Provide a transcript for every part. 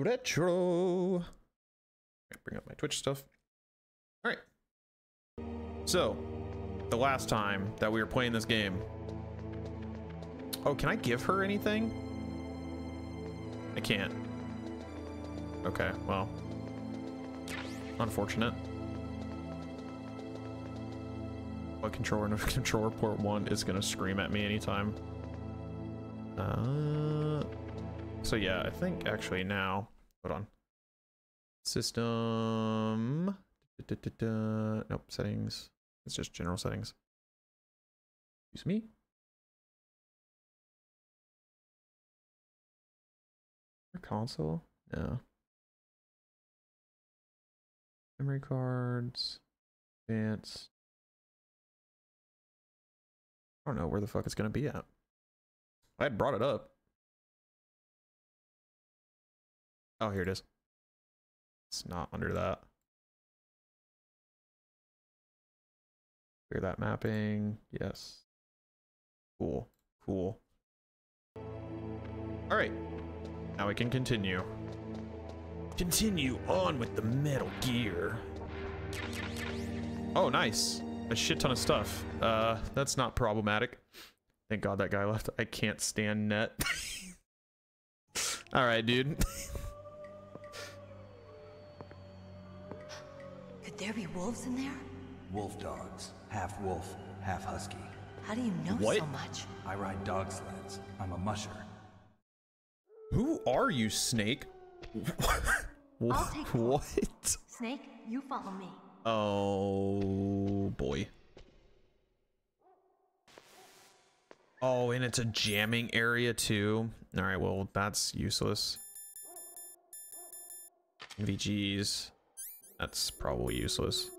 Retro. Bring up my Twitch stuff. All right. So, the last time that we were playing this game. Oh, can I give her anything? I can't. Okay, well. Unfortunate. What controller no controller port one is gonna scream at me anytime. Uh so yeah, I think actually now hold on. System da, da, da, nope, settings. It's just general settings. Excuse me. Console? No. Memory cards. Advanced. I don't know where the fuck it's gonna be at. I had brought it up. Oh, here it is. It's not under that. Clear that mapping. Yes. Cool. Cool. All right. Now we can continue. Continue on with the Metal Gear. Oh, nice. A shit ton of stuff. Uh, that's not problematic. Thank God that guy left. I can't stand net. All right, dude. there be wolves in there? Wolf dogs. Half wolf, half husky. How do you know What? so much? I ride dog sleds. I'm a musher. Who are you, Snake? I'll take what? Snake, you follow me. Oh boy. Oh, and it's a jamming area too. All right, well that's useless. NVGs. That's probably useless.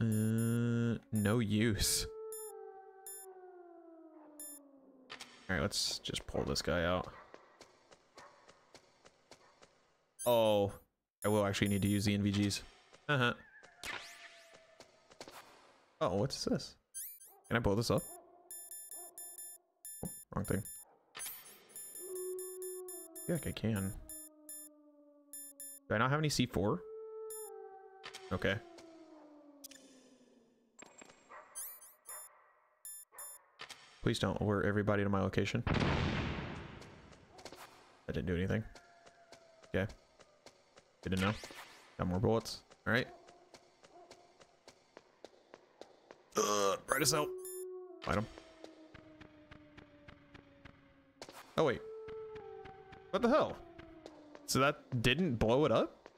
Uh, no use. All right, let's just pull this guy out. Oh, I will actually need to use the NVGs. Uh-huh. Oh, what's this? Can I pull this up? Oh, wrong thing. I feel like I can. Do I not have any C4? Okay. Please don't alert everybody to my location. I didn't do anything. Okay. Good to know. Got more bullets. All right. Ugh, brightest out. Light him. Oh wait. What the hell? So that didn't blow it up?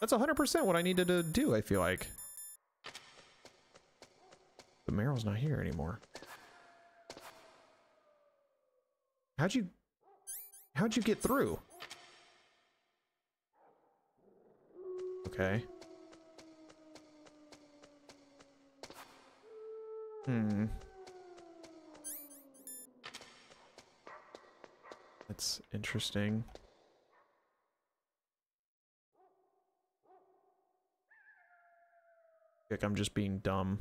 That's 100% what I needed to do, I feel like. The Meryl's not here anymore. How'd you... How'd you get through? Okay. Hmm. That's interesting. Like I'm just being dumb.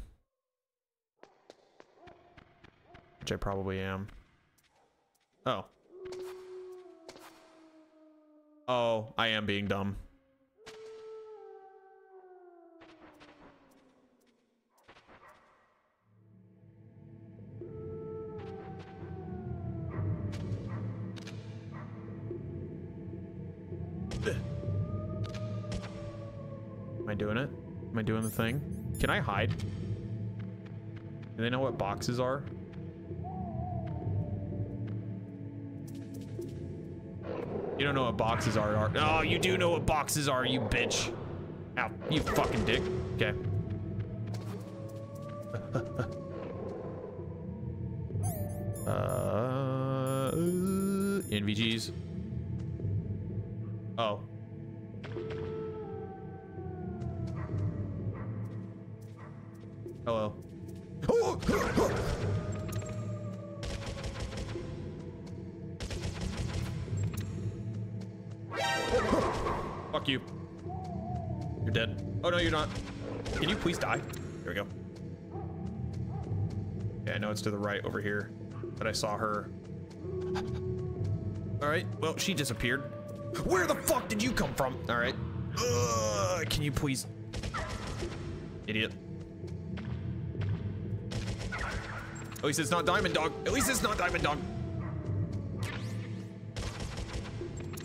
Which I probably am. Oh. Oh, I am being dumb. Am I doing it? Am I doing the thing? Can I hide? Do they know what boxes are? You don't know what boxes are. are. Oh, you do know what boxes are, you bitch. Ow, you fucking dick. It's to the right over here, but I saw her. All right. Well, she disappeared. Where the fuck did you come from? All right. Uh, can you please? Idiot. At least it's not Diamond Dog. At least it's not Diamond Dog.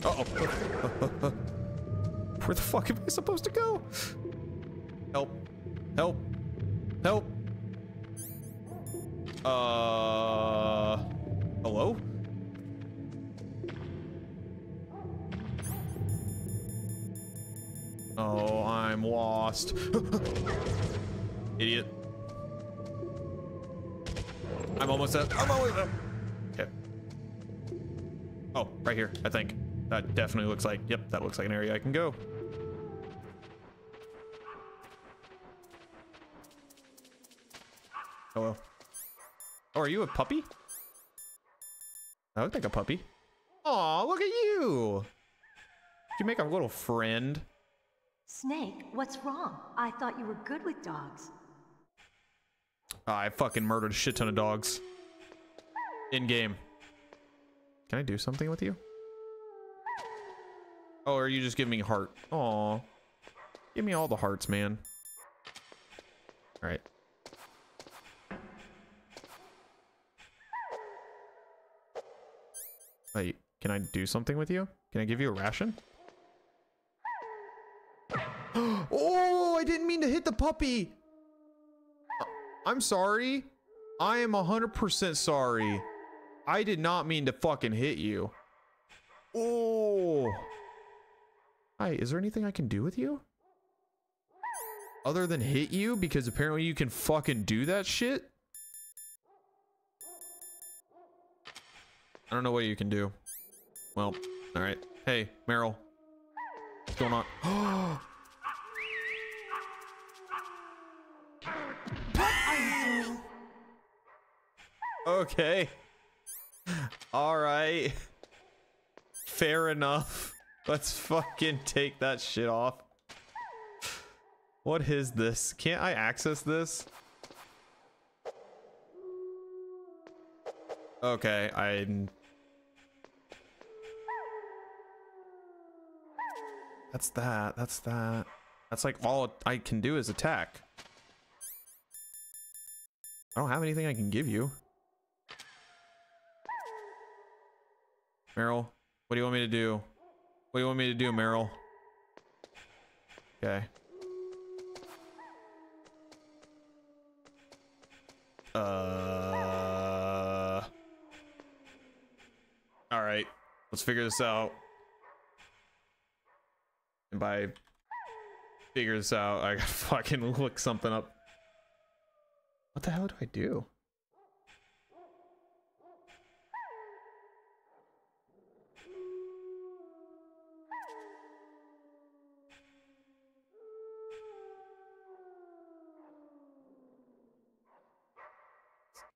Uh oh. Where the fuck am I supposed to go? Help. Help. Help. Uh. Hello? Oh, I'm lost. Idiot. I'm almost at. I'm almost at. Okay. Oh, right here, I think. That definitely looks like. Yep, that looks like an area I can go. Hello. Oh, are you a puppy? I look like a puppy. Aw, look at you. Did you make a little friend? Snake, what's wrong? I thought you were good with dogs. Ah, I fucking murdered a shit ton of dogs. In game. Can I do something with you? Oh, are you just giving me heart? Aw. Give me all the hearts, man. Alright. Wait, can I do something with you? Can I give you a ration? oh, I didn't mean to hit the puppy. I'm sorry. I am 100% sorry. I did not mean to fucking hit you. Oh. Hi, is there anything I can do with you? Other than hit you? Because apparently you can fucking do that shit? I don't know what you can do. Well, alright. Hey, Meryl. What's going on? Okay. Alright. Fair enough. Let's fucking take that shit off. What is this? Can't I access this? Okay, I... That's that, that's that. That's like all I can do is attack. I don't have anything I can give you. Meryl, what do you want me to do? What do you want me to do, Meryl? Okay. Uh. All right. Let's figure this out. And by figures out, I gotta fucking look something up. What the hell do I do?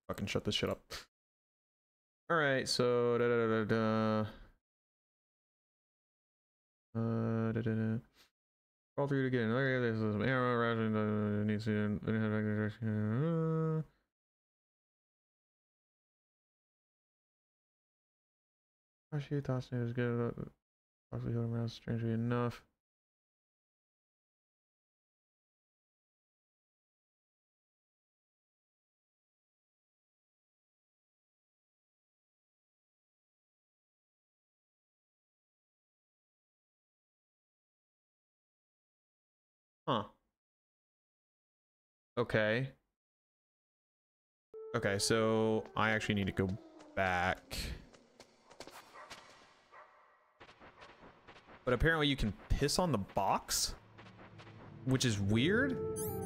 Fucking shut this shit up. All right, so da da da da. Uh, da, da, da. Call through to get another. This is arrow routing. uh, Needs to. uh, Actually, thoughts is good. uh, Possibly going around strangely enough. Huh. Okay. Okay, so I actually need to go back. But apparently you can piss on the box, which is weird.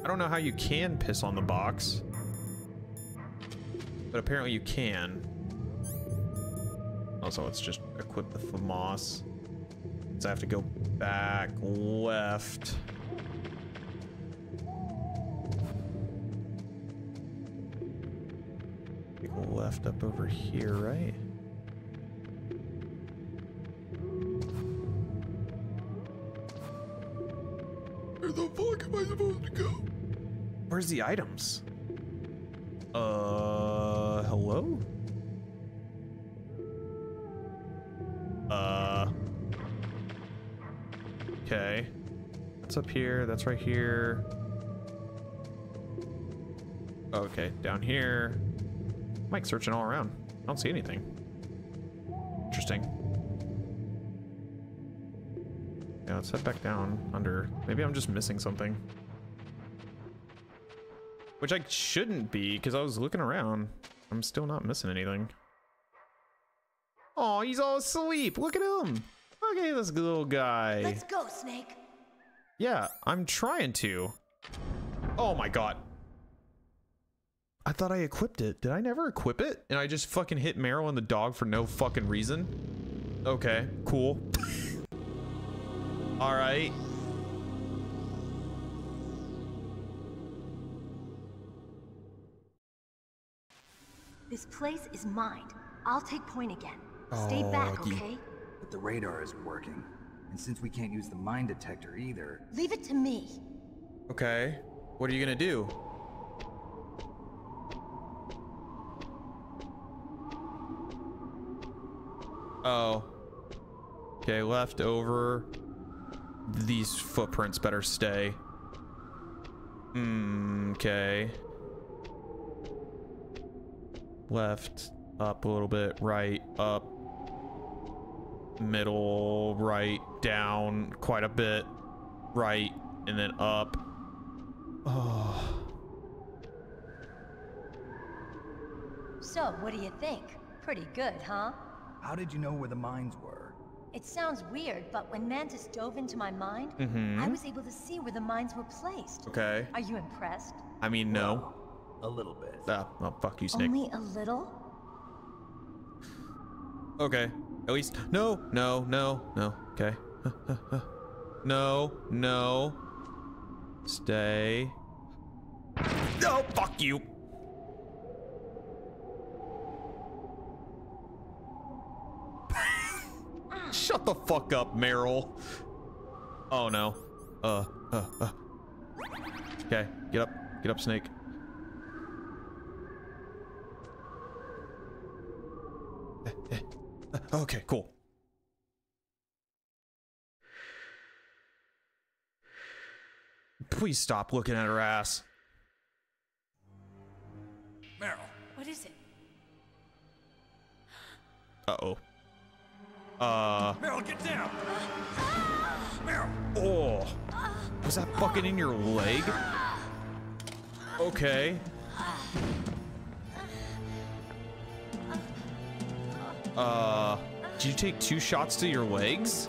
I don't know how you can piss on the box, but apparently you can. Also, let's just equip the FAMAS. So I have to go back left. left up over here, right? Where the fuck am I supposed to go? Where's the items? Uh, hello? Uh. Okay. That's up here. That's right here. Okay, down here. Mike searching all around. I don't see anything. Interesting. Yeah, let's head back down under. Maybe I'm just missing something. Which I shouldn't be, because I was looking around. I'm still not missing anything. Oh, he's all asleep. Look at him. Look at this little guy. Let's go, Snake. Yeah, I'm trying to. Oh my god. I thought I equipped it. Did I never equip it? And I just fucking hit Meryl and the dog for no fucking reason? Okay, cool. Alright. This place is mine. I'll take point again. Stay Oh, back, you- okay? But the radar isn't working. And since we can't use the mine detector either, Leave it to me. Okay. What are you gonna do? Oh. Okay, left over. These footprints better stay. Hmm, okay. Left, up a little bit, right, up, middle, right, down quite a bit, right, and then up. Oh. So, what do you think? Pretty good, huh? How did you know where the mines were? It sounds weird, but when Mantis dove into my mind, Mm-hmm. I was able to see where the mines were placed. Okay. Are you impressed? I mean, no. A little bit. Ah, oh, fuck you, Snake. Only a little? Okay. At least. No, no, no, no. Okay. no, no. Stay. No, fuck you. Shut the fuck up, Meryl. Oh no. Uh, uh, uh. Okay, get up. Get up, Snake. Okay, cool. Please stop looking at her ass. Meryl, What is it? Uh-oh. Uh, Meryl, get down! Meryl! oh. Was that fucking in your leg? Okay. Uh, did you take two shots to your legs?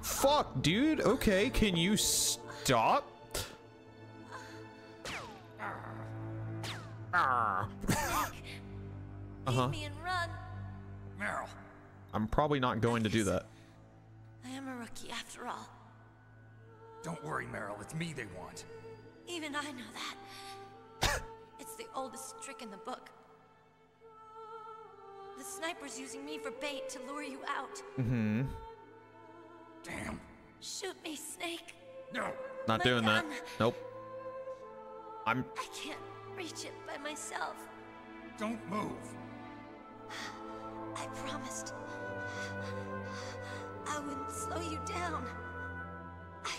Fuck, dude. Okay, can you stop? Uh huh. Me. Meryl! I'm probably not going to do that. I am a rookie after all. Don't worry, Meryl, it's me they want. Even I know that. it's the oldest trick in the book. The sniper's using me for bait to lure you out. Mm-hmm. Damn. Shoot me, Snake. No! Not My doing that. Nope. I'm I can't reach it by myself. Don't move! I promised. I wouldn't slow you down. I,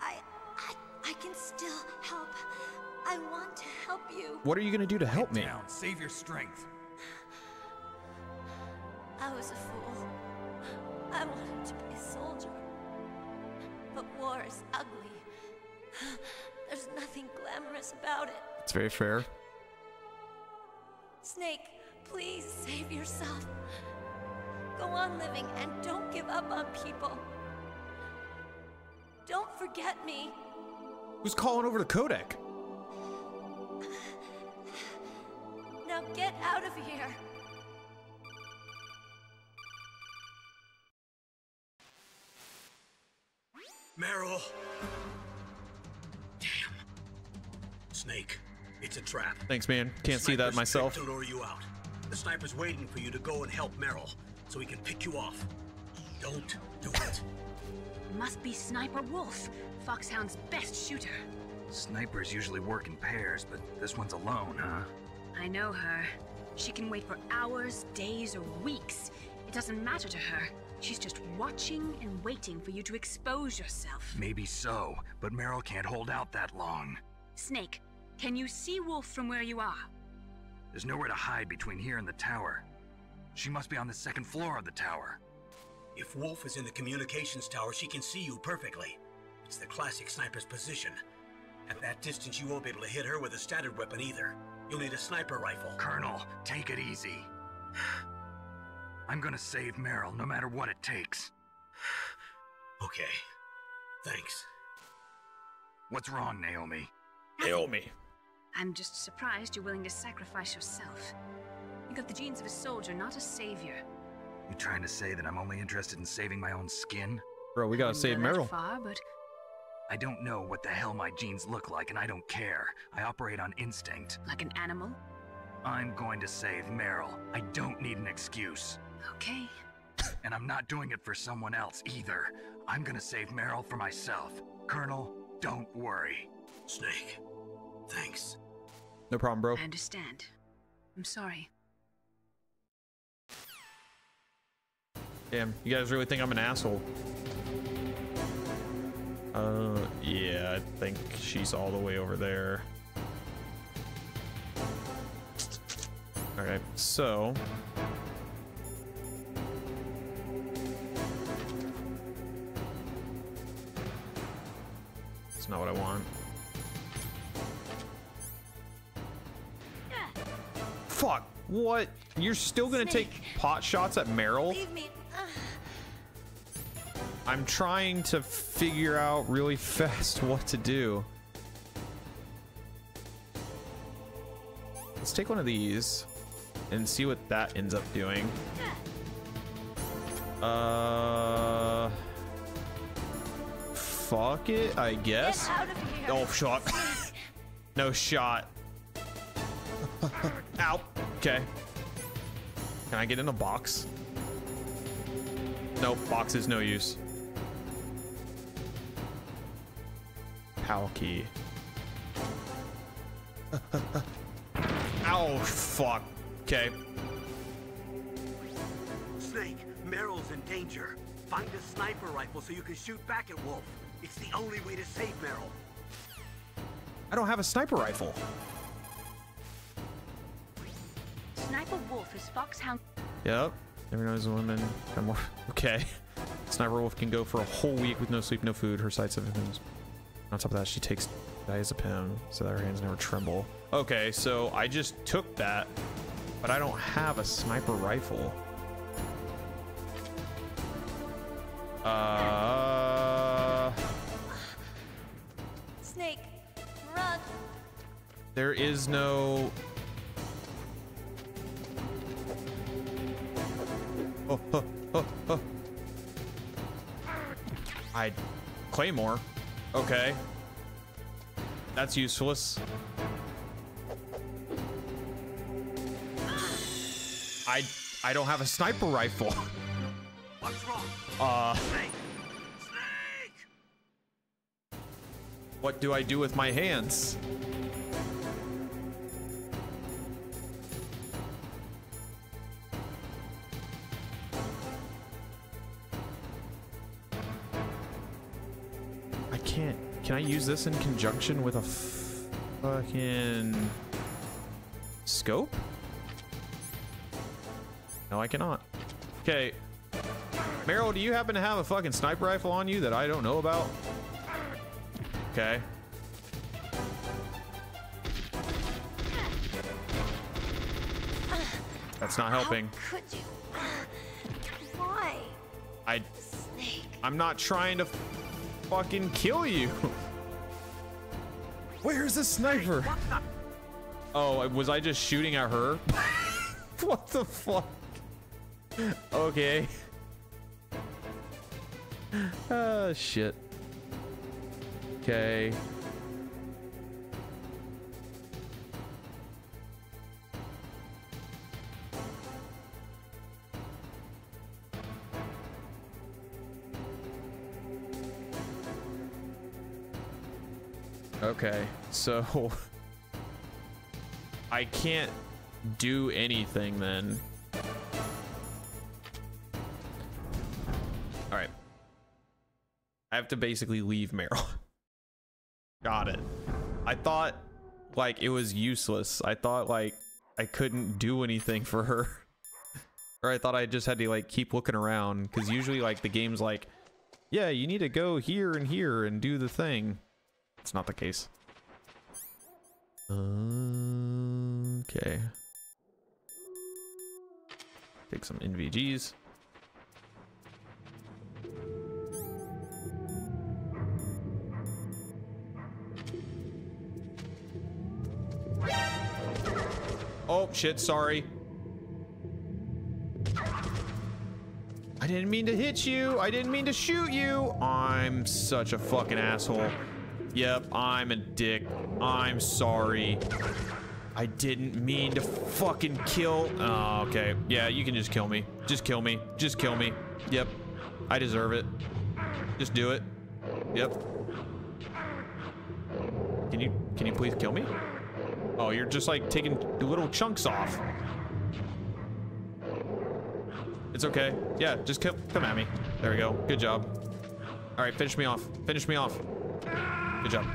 I, I, I can still help. I want to help you. What are you gonna do to help me? Down, save your strength. I was a fool. I wanted to be a soldier. But war is ugly. There's nothing glamorous about it. It's very fair. Snake, please save yourself. Go on living and don't give up on people. Don't forget me. Who's calling over the codec? Now get out of here. Meryl. Damn. Snake, it's a trap. Thanks, man. Can't see that Sniper's myself. tricked To lure you out. The sniper's waiting for you to go and help Meryl, so he can pick you off. Don't do it. Must be Sniper Wolf, Foxhound's best shooter. Snipers usually work in pairs, but this one's alone, huh? I know her. She can wait for hours, days, or weeks. It doesn't matter to her. She's just watching and waiting for you to expose yourself. Maybe so, but Meryl can't hold out that long. Snake, can you see Wolf from where you are? There's nowhere to hide between here and the tower. She must be on the second floor of the tower. If Wolf is in the communications tower, she can see you perfectly. It's the classic sniper's position. At that distance, you won't be able to hit her with a standard weapon either. You'll need a sniper rifle. Colonel, take it easy. I'm gonna save Meryl no matter what it takes. Okay. Thanks. What's wrong, Naomi? Naomi. I'm just surprised you're willing to sacrifice yourself. You got the genes of a soldier, not a savior. You trying to say that I'm only interested in saving my own skin? Bro, we gotta save go Meryl. Far, but I don't know what the hell my genes look like, and I don't care. I operate on instinct. like an animal. I'm going to save Meryl. I don't need an excuse. Okay. And I'm not doing it for someone else either. I'm gonna save Meryl for myself. Colonel, don't worry. Snake. Thanks. No problem, bro. I understand. I'm sorry. Damn, you guys really think I'm an asshole? Uh, yeah, I think she's all the way over there. Alright, so. It's not what I want. Fuck, what? You're still gonna take pot shots at Meryl? I'm trying to figure out really fast what to do. Let's take one of these and see what that ends up doing. Uh, fuck it, I guess. Oh, shot. no shot. Ow. Okay. Can I get in a box? Nope, box is no use. Pow key. Ow, fuck. Okay. Snake, Meryl's in danger. Find a sniper rifle so you can shoot back at Wolf. It's the only way to save Meryl. I don't have a sniper rifle. Sniper Wolf is Foxhound. Yep. Never knows a woman. more. Okay. Sniper Wolf can go for a whole week with no sleep, no food. Her sights have been. On top of that, she takes diazepam so that her hands never tremble. Okay, so I just took that, but I don't have a sniper rifle. Uh, Snake, run. there is no. Oh, oh, oh, oh. I Claymore. Okay. That's useless. I I don't have a sniper rifle. What's wrong? Uh, Snake! Snake! what do I do with my hands? I use this in conjunction with a fucking scope? No, I cannot. Okay. Meryl, do you happen to have a fucking sniper rifle on you that I don't know about? Okay. That's not helping. How could you? Why? I Snake. I'm not trying to fucking kill you. Where's the sniper? Oh, was I just shooting at her? what the fuck? Okay. Oh shit. Okay. Okay, so I can't do anything then. Alright. I have to basically leave Meryl. Got it. I thought like it was useless. I thought like I couldn't do anything for her. or I thought I just had to like keep looking around because usually like the game's like, yeah, you need to go here and here and do the thing. It's not the case. Okay. Take some NVGs. Oh, shit, sorry. I didn't mean to hit you. I didn't mean to shoot you. I'm such a fucking asshole. Yep, I'm a dick. I'm sorry. I didn't mean to fucking kill. Oh, okay. Yeah, you can just kill me. Just kill me. Just kill me. Yep. I deserve it. Just do it. Yep. Can you can you please kill me? Oh, you're just like taking little chunks off. It's okay. Yeah, just come, come at me. There we go. Good job. All right, finish me off. Finish me off. Good job.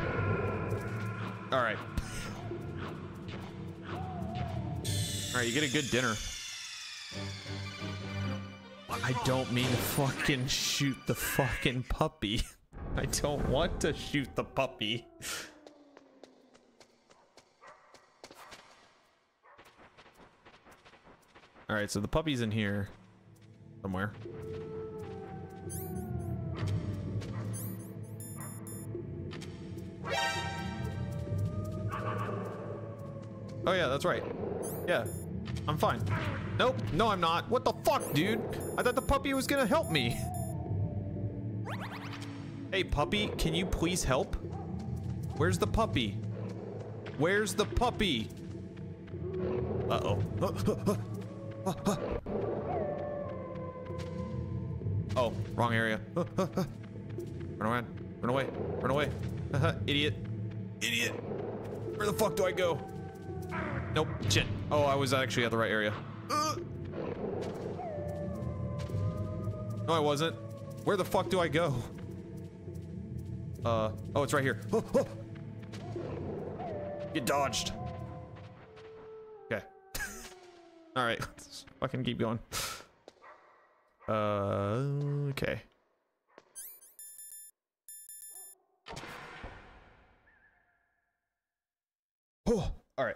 All right. All right, you get a good dinner. I don't mean to fucking shoot the fucking puppy. I don't want to shoot the puppy. All right, so the puppy's in here somewhere. Oh yeah, that's right. Yeah, I'm fine. Nope, no I'm not. What the fuck, dude? I thought the puppy was gonna help me. Hey puppy, can you please help? Where's the puppy? Where's the puppy? Uh-oh. Oh, wrong area. Run away. Run away. Run away. Idiot. Idiot. Where the fuck do I go? Nope. Shit. Oh, I was actually at the right area. Uh. No, I wasn't. Where the fuck do I go? Uh, oh, it's right here. Oh, oh. Get dodged. Okay. All right, let's fucking keep going. Uh, okay. Oh, all right.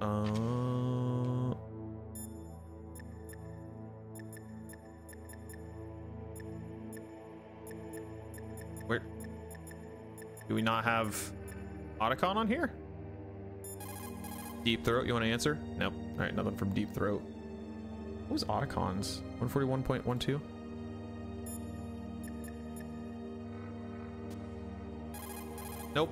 Uh. Where? Do we not have Otacon on here? Deep Throat, you want to answer? Nope. All right, nothing from Deep Throat. What was Otacon's? 141.12? Nope.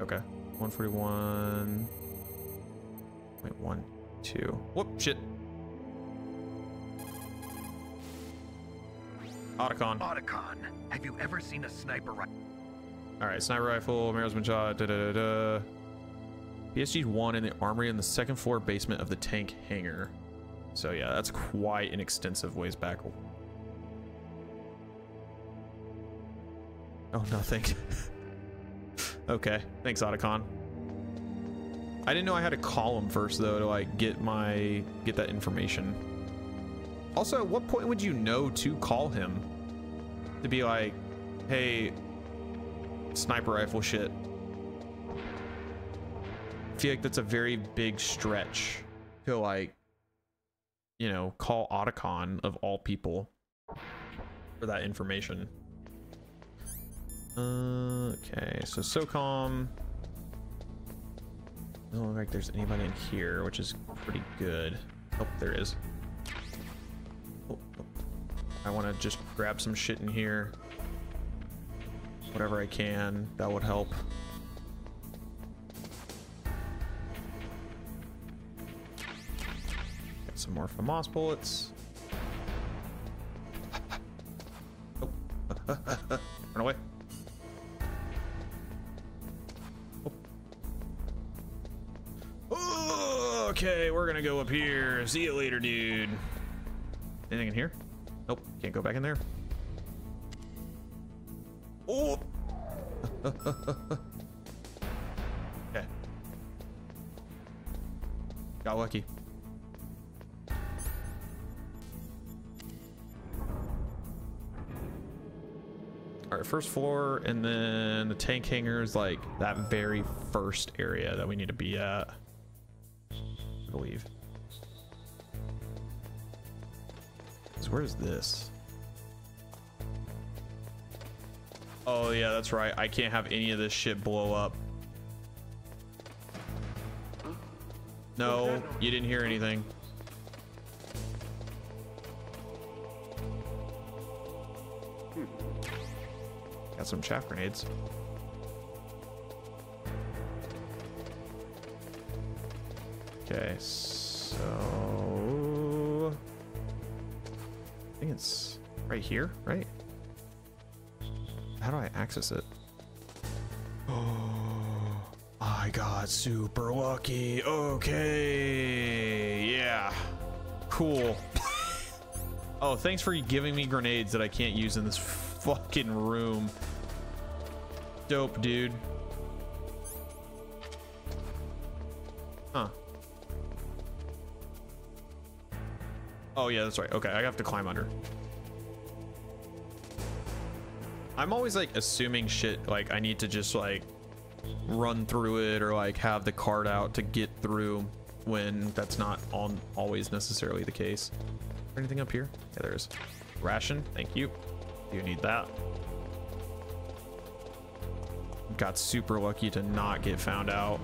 Okay. 141.12. Whoop, shit. Otacon. Otacon, have you ever seen a sniper rifle? All right, sniper rifle, Marrow's shot, da da da da. PSG 1 in the armory in the second floor basement of the tank hangar. So yeah, that's quite an extensive ways back. Oh, nothing. okay, thanks, Otacon. I didn't know I had to call him first though to like get my get that information. Also, at what point would you know to call him? To be like, hey, sniper rifle shit. I feel like that's a very big stretch to like you know, call Otacon of all people for that information. Okay, so SOCOM. Doesn't look like there's anybody in here, which is pretty good. Oh, there is. Oh, oh. I want to just grab some shit in here. Whatever I can, that would help. some more FAMAS bullets. Oh. gonna go up here. See you later, dude. Anything in here? Nope, can't go back in there. Oh! okay. Got lucky. All right, first floor, and then the tank hangar is like that very first area that we need to be at. Believe. where's this? Oh yeah, that's right. I can't have any of this shit blow up. No, you didn't hear anything. Got some chaff grenades. Okay, so I think it's right here, right? How do I access it? Oh, I got super lucky. Okay, yeah, cool. oh, thanks for giving me grenades that I can't use in this fucking room. Dope, dude. Oh, yeah, that's right. Okay, I have to climb under. I'm always like assuming shit like I need to just like run through it or like have the card out to get through when that's not on always necessarily the case. Anything up here? Yeah, there is. Ration, thank you. You need that. Got super lucky to not get found out.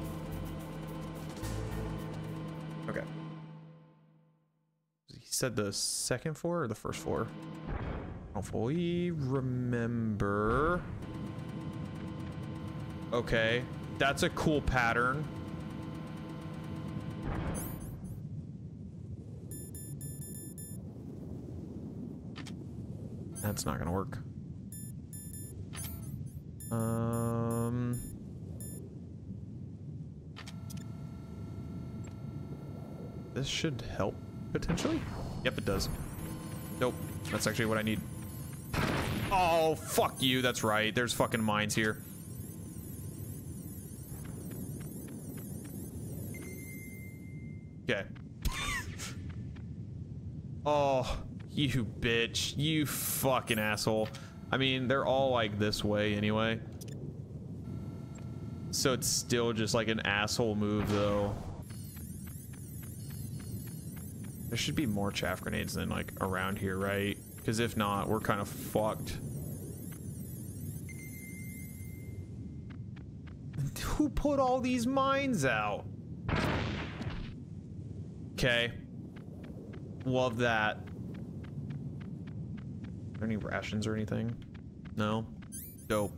Said the second floor or the first floor? I don't fully remember. Okay, that's a cool pattern. That's not gonna work. Um. This should help potentially. Yep, it does. Nope, that's actually what I need. Oh, fuck you. That's right. There's fucking mines here. Okay. oh, you bitch. You fucking asshole. I mean, they're all like this way anyway. So it's still just like an asshole move though. There should be more chaff grenades than like around here, right? Because if not, we're kind of fucked. Who put all these mines out? Okay. Love that. Are there any rations or anything? No? Dope.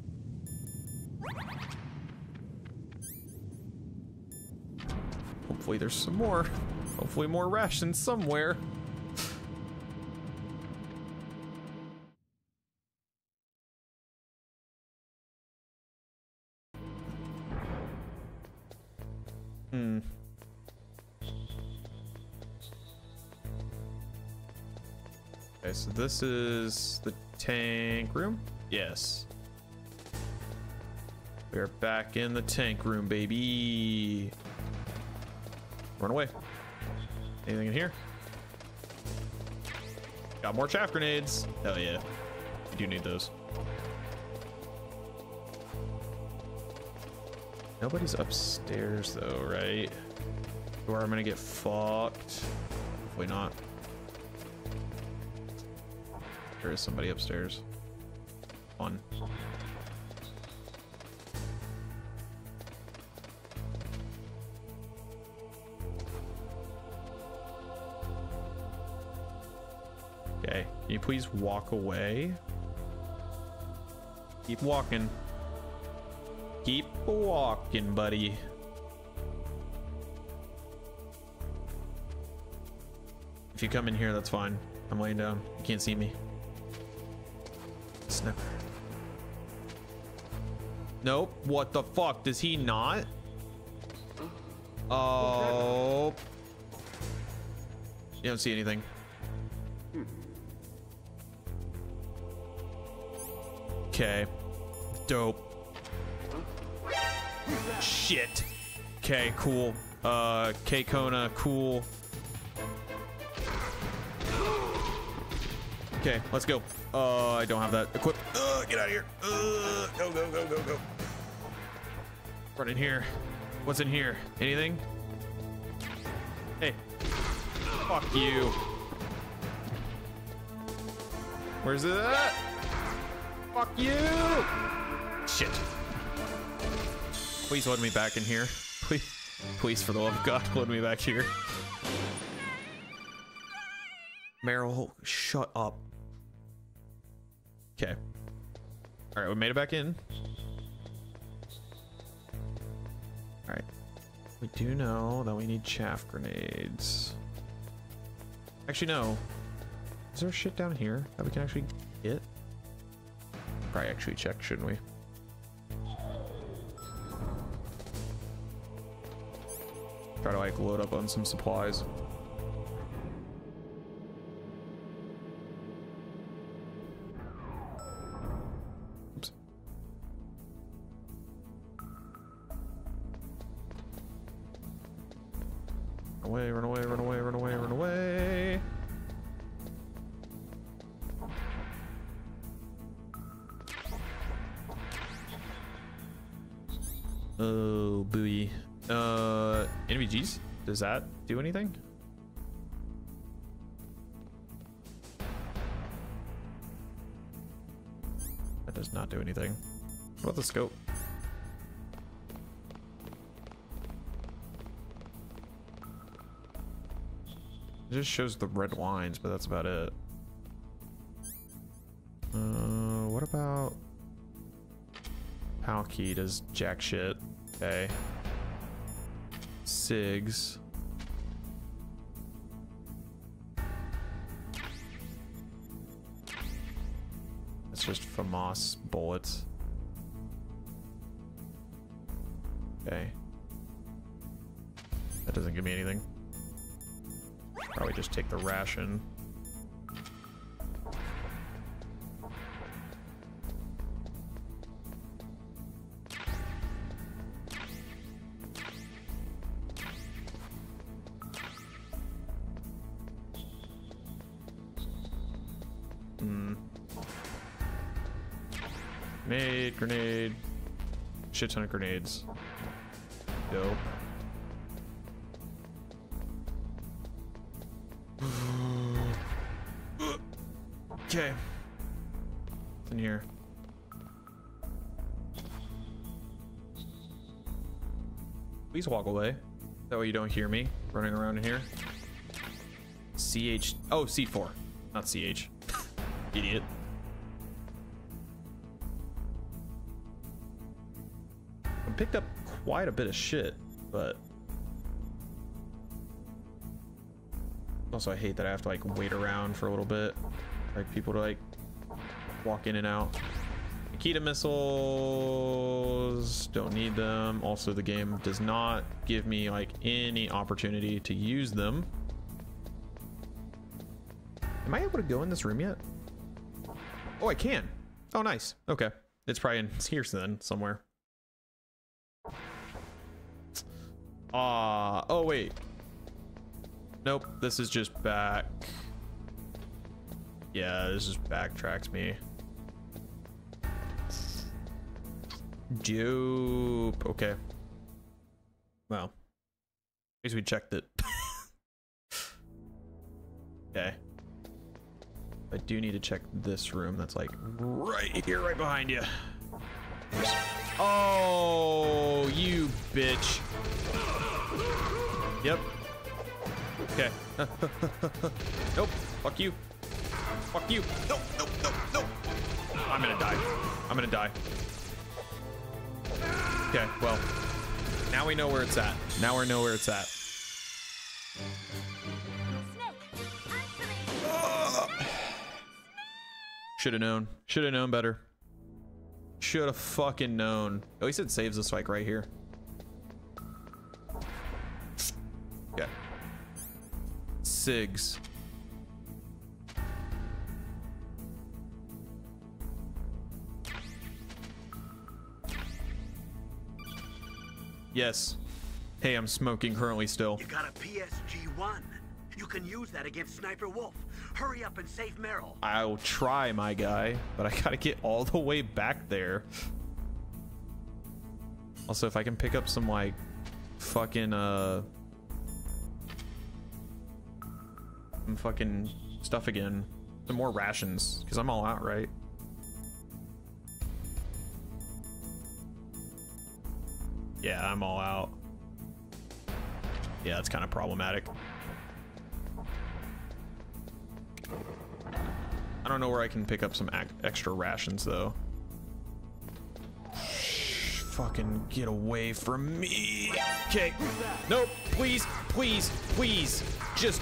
Hopefully there's some more. Hopefully more rations somewhere. Hmm. Okay, so this is the tank room? Yes. We're back in the tank room, baby. Run away. Anything in here? Got more chaff grenades. Hell yeah. You do need those. Nobody's upstairs though, right? Or I'm gonna get fucked. Hopefully not. There is somebody upstairs. One. Please walk away? Keep walking. Keep walking, buddy. If you come in here, that's fine. I'm laying down. You can't see me. Snap. Nope. What the fuck? Does he not? Oh. You don't see anything. Okay. Dope. Shit. Okay, cool. Uh, K Kona, cool. Okay, let's go. Uh, I don't have that equipped. Uh, get out of here. Uh, go, go, go, go, go. Run in here. What's in here? Anything? Hey. Fuck you. Where's it at? Fuck you! Shit. Please load me back in here. Please, please, for the love of God, load me back here. Meryl, shut up. Okay. All right, we made it back in. All right. We do know that we need chaff grenades. Actually, no. Is there shit down here that we can actually get? Probably actually check, shouldn't we? Try to like load up on some supplies. The scope? It just shows the red lines, but that's about it. Uh, what about... PAL key does jack shit. Okay. SIGs. That's just FAMAS bullets. Ration. Hmm. Grenade, grenade. Shit ton of grenades. Dope. Please walk away. That way you don't hear me running around in here. CH. Oh, C4. Not CH. Idiot. I picked up quite a bit of shit, but also I hate that I have to like wait around for a little bit, like people to like walk in and out. Nikita missiles, don't need them. Also, the game does not give me like any opportunity to use them. Am I able to go in this room yet? Oh, I can. Oh, nice. Okay. It's probably in here then somewhere. Ah, uh, oh wait. Nope, this is just back. Yeah, this just backtracks me. Dope. Okay. Well, at least we checked it. okay. I do need to check this room that's like right here, right behind you. Oh, you bitch. Yep. Okay. nope. Fuck you. Fuck you. Nope, nope, nope, nope. I'm gonna die. I'm gonna die. Okay, well. Now we know where it's at. Now we know where it's at. Should have known. Should have known better. Should have fucking known. At least it saves us like right here. Yeah. SIGs. Yes. Hey, I'm smoking currently still. You got a PSG-1. You can use that against Sniper Wolf. Hurry up and save Meryl. I'll try, my guy, but I gotta get all the way back there. Also, if I can pick up some, like, fucking, uh... Some fucking stuff again. Some more rations, because I'm all out, right? Yeah, I'm all out. Yeah, that's kind of problematic. I don't know where I can pick up some extra rations though. Fucking get away from me. Okay. Nope. Please, please, please. Just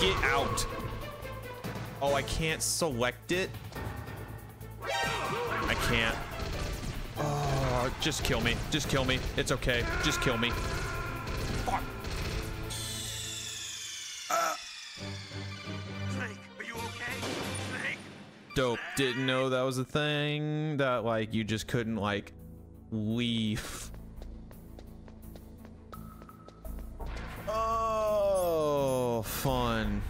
get out. Oh, I can't select it. I can't. Oh, just kill me. Just kill me. It's okay. Just kill me. dope. Didn't know that was a thing that like you just couldn't like leave. Oh, fun.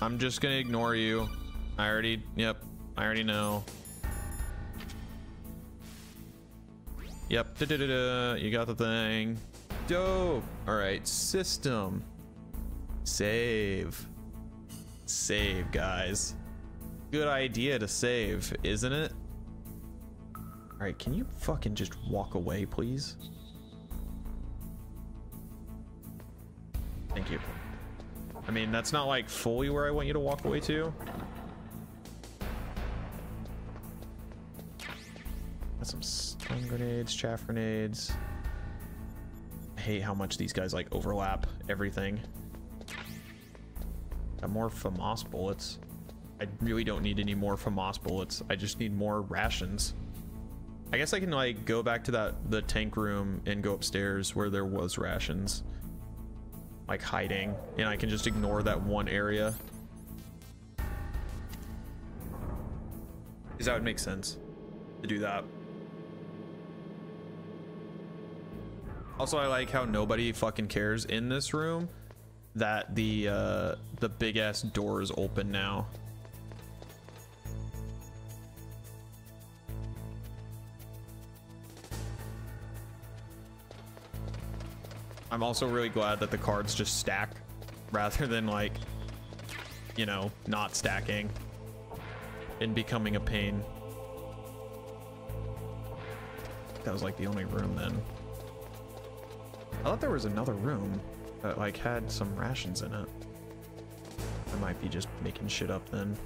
I'm just gonna ignore you. I already, yep, I already know. Yep. Da -da -da you got the thing. Dope. All right. System. Save. Save, guys. Good idea to save, isn't it? All right. Can you fucking just walk away, please? Thank you. I mean, that's not like fully where I want you to walk away to. Got some stun grenades, chaff grenades. I hate how much these guys like overlap everything. Got more FAMAS bullets. I really don't need any more FAMAS bullets. I just need more rations. I guess I can like go back to that the tank room and go upstairs where there was rations. Like hiding. And I can just ignore that one area. Because that would make sense to do that. Also, I like how nobody fucking cares in this room that the uh, the big ass door is open now. I'm also really glad that the cards just stack rather than like, you know, not stacking and becoming a pain. That was like the only room then. I thought there was another room that like had some rations in it. I might be just making shit up then.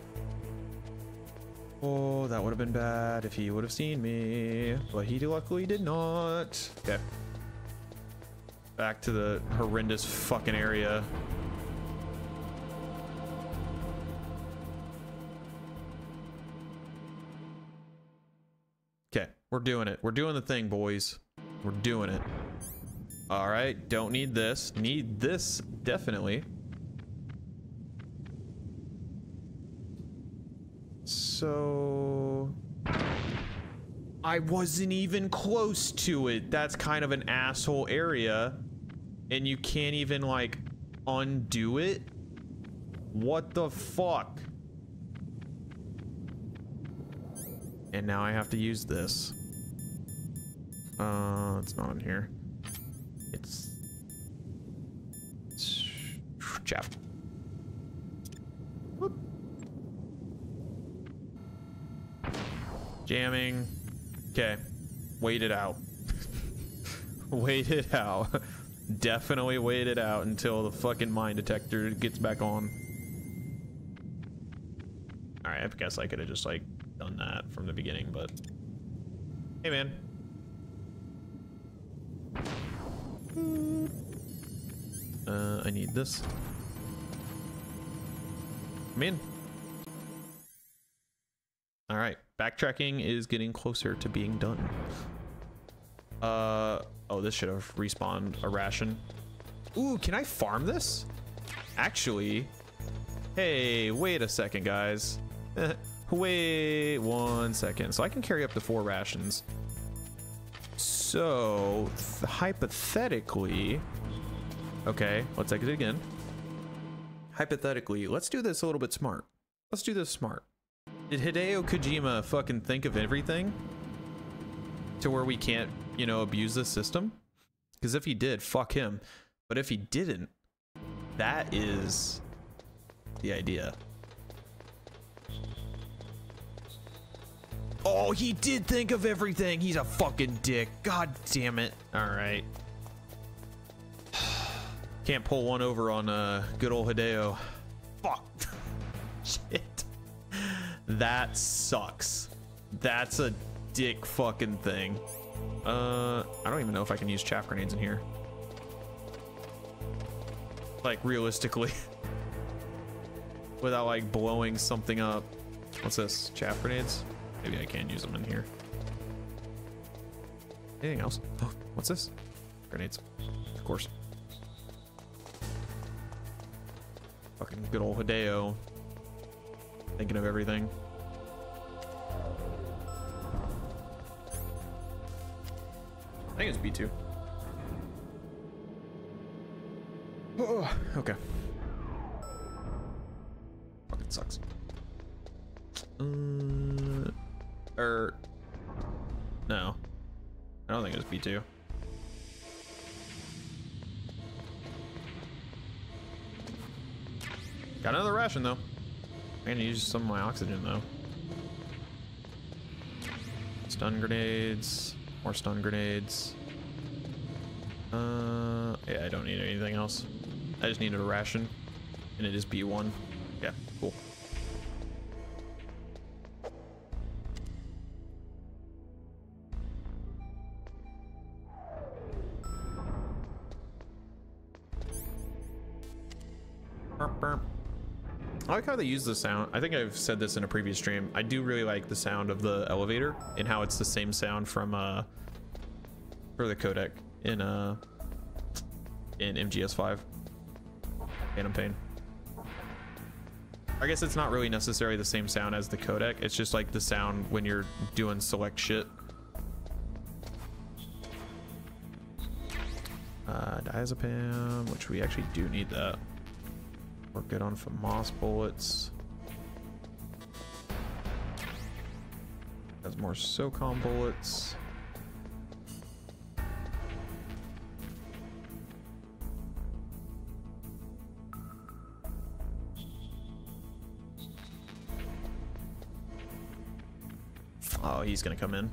Oh, that would have been bad if he would have seen me, but he luckily did not. Okay. Back to the horrendous fucking area. Okay, we're doing it. We're doing the thing, boys. We're doing it. All right, don't need this. Need this, definitely. So... I wasn't even close to it. That's kind of an asshole area. And you can't even, like, undo it? What the fuck? And now I have to use this. Uh, it's not in here. It's... Chaff. Whoop. Jamming. Okay. Wait it out. wait it out. Definitely wait it out until the fucking mine detector gets back on. Alright, I guess I could have just, like, done that from the beginning, but... Hey, man. Uh, I need this. I'm in. All right, backtracking is getting closer to being done. Uh, oh, this should have respawned a ration. Ooh, can I farm this? Actually, Hey, wait a second, guys. wait one second. So I can carry up to four rations. So, th- hypothetically... Okay, let's exit again. Hypothetically, let's do this a little bit smart. Let's do this smart. Did Hideo Kojima fucking think of everything? To where we can't, you know, abuse this system? Because if he did, fuck him. But if he didn't, that is the idea. Oh, he did think of everything. He's a fucking dick. God damn it. All right. Can't pull one over on uh, good old Hideo. Fuck. Shit. That sucks. That's a dick fucking thing. Uh, I don't even know if I can use chaff grenades in here. Like, realistically. Without, like, blowing something up. What's this? Chaff grenades? Maybe I can use them in here. Anything else? Oh, what's this? Grenades. Of course. Fucking good old Hideo. Thinking of everything. I think it's B2. Oh, okay. Fucking sucks. Uh, or no, I don't think it was B2. Got another ration though. I'm gonna use some of my oxygen though. Stun grenades, more stun grenades. Uh, yeah, I don't need anything else. I just needed a ration, and it is B1. I they use the sound. I think I've said this in a previous stream. I do really like the sound of the elevator and how it's the same sound from uh for the codec in uh in MGS5. Phantom Pain. I guess it's not really necessarily the same sound as the codec. It's just like the sound when you're doing select shit. Uh, diazepam, which we actually do need that. We're good on FAMAS bullets. Has more SOCOM bullets. Oh, he's gonna come in.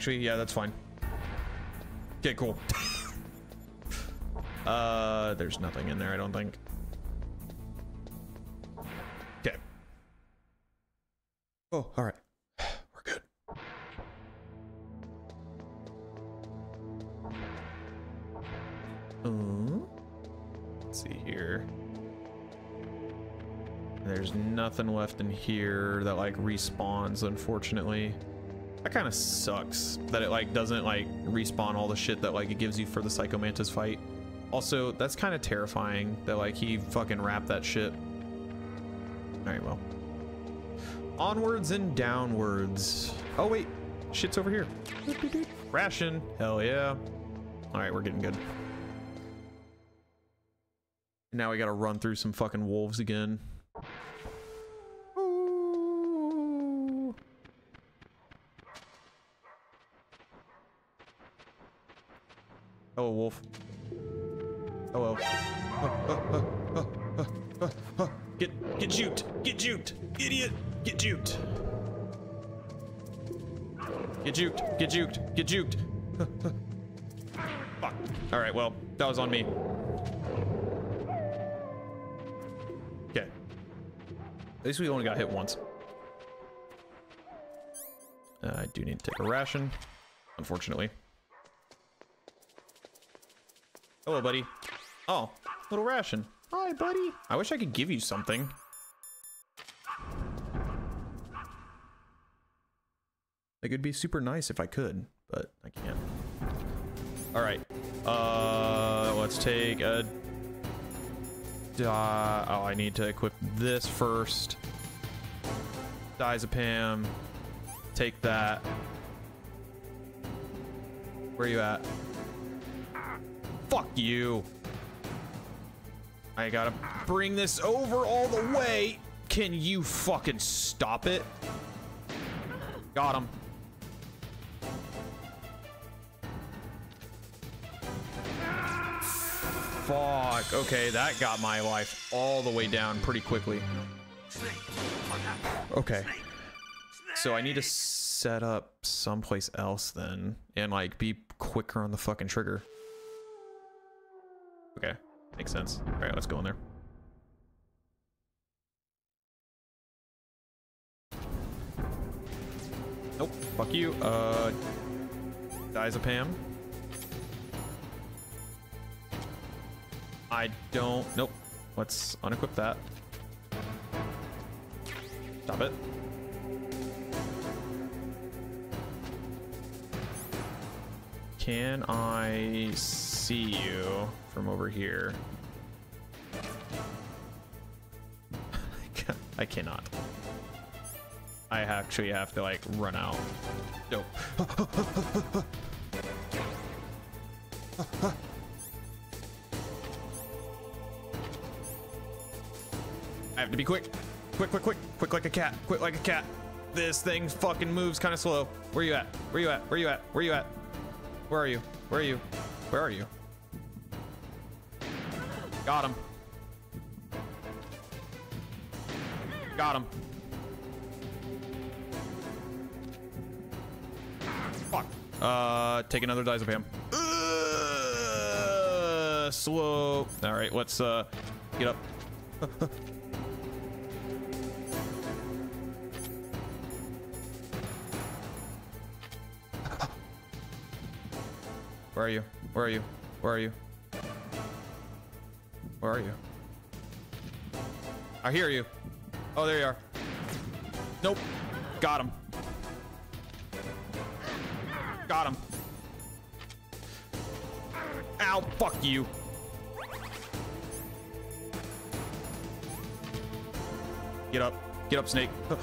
Actually, yeah, that's fine. Okay, cool. uh, there's nothing in there, I don't think. Okay. Oh, all right. We're good. Uh, let's see here. There's nothing left in here that like respawns, unfortunately. That kind of sucks that it like doesn't like respawn all the shit that like it gives you for the Psycho Mantis fight. Also, that's kind of terrifying that like he fucking wrapped that shit. All right, well. Onwards and downwards. Oh wait, shit's over here. Ration, hell yeah. All right, we're getting good. Now we gotta run through some fucking wolves again. Hello, wolf. Hello. Get get juked! Get juked! Idiot! Get juked! Get juked! Get juked! Get juked! Fuck. Alright, well, that was on me. Okay. At least we only got hit once. Uh, I do need to take a ration, unfortunately. Hello, buddy. Oh, little ration. Hi, buddy. I wish I could give you something. Like, it'd be super nice if I could, but I can't. All right. Uh, let's take a. Uh, oh, I need to equip this first. Diazepam. Take that. Where you at? Fuck you. I gotta bring this over all the way. Can you fucking stop it? Got him. Fuck. Okay, that got my life all the way down pretty quickly. Okay. So I need to set up someplace else then and like be quicker on the fucking trigger. Okay, makes sense. All right, let's go in there. Nope, fuck you. Uh, Diazepam. I don't, nope. Let's unequip that. Stop it. Can I see you from over here? I cannot. I actually have to like run out. Dope. I have to be quick. Quick, quick, quick. Quick like a cat. Quick like a cat. This thing fucking moves kind of slow. Where you at? Where you at? Where you at? Where you at? Where are you? Where are you? Where are you? Got him. Got him. Fuck. Uh, take another diazepam. Uh, slow. All right, let's uh get up. Where are you? Where are you? Where are you? Where are you? I hear you. Oh, there you are. Nope. Got him. Got him. Ow, fuck you. Get up. Get up, Snake. All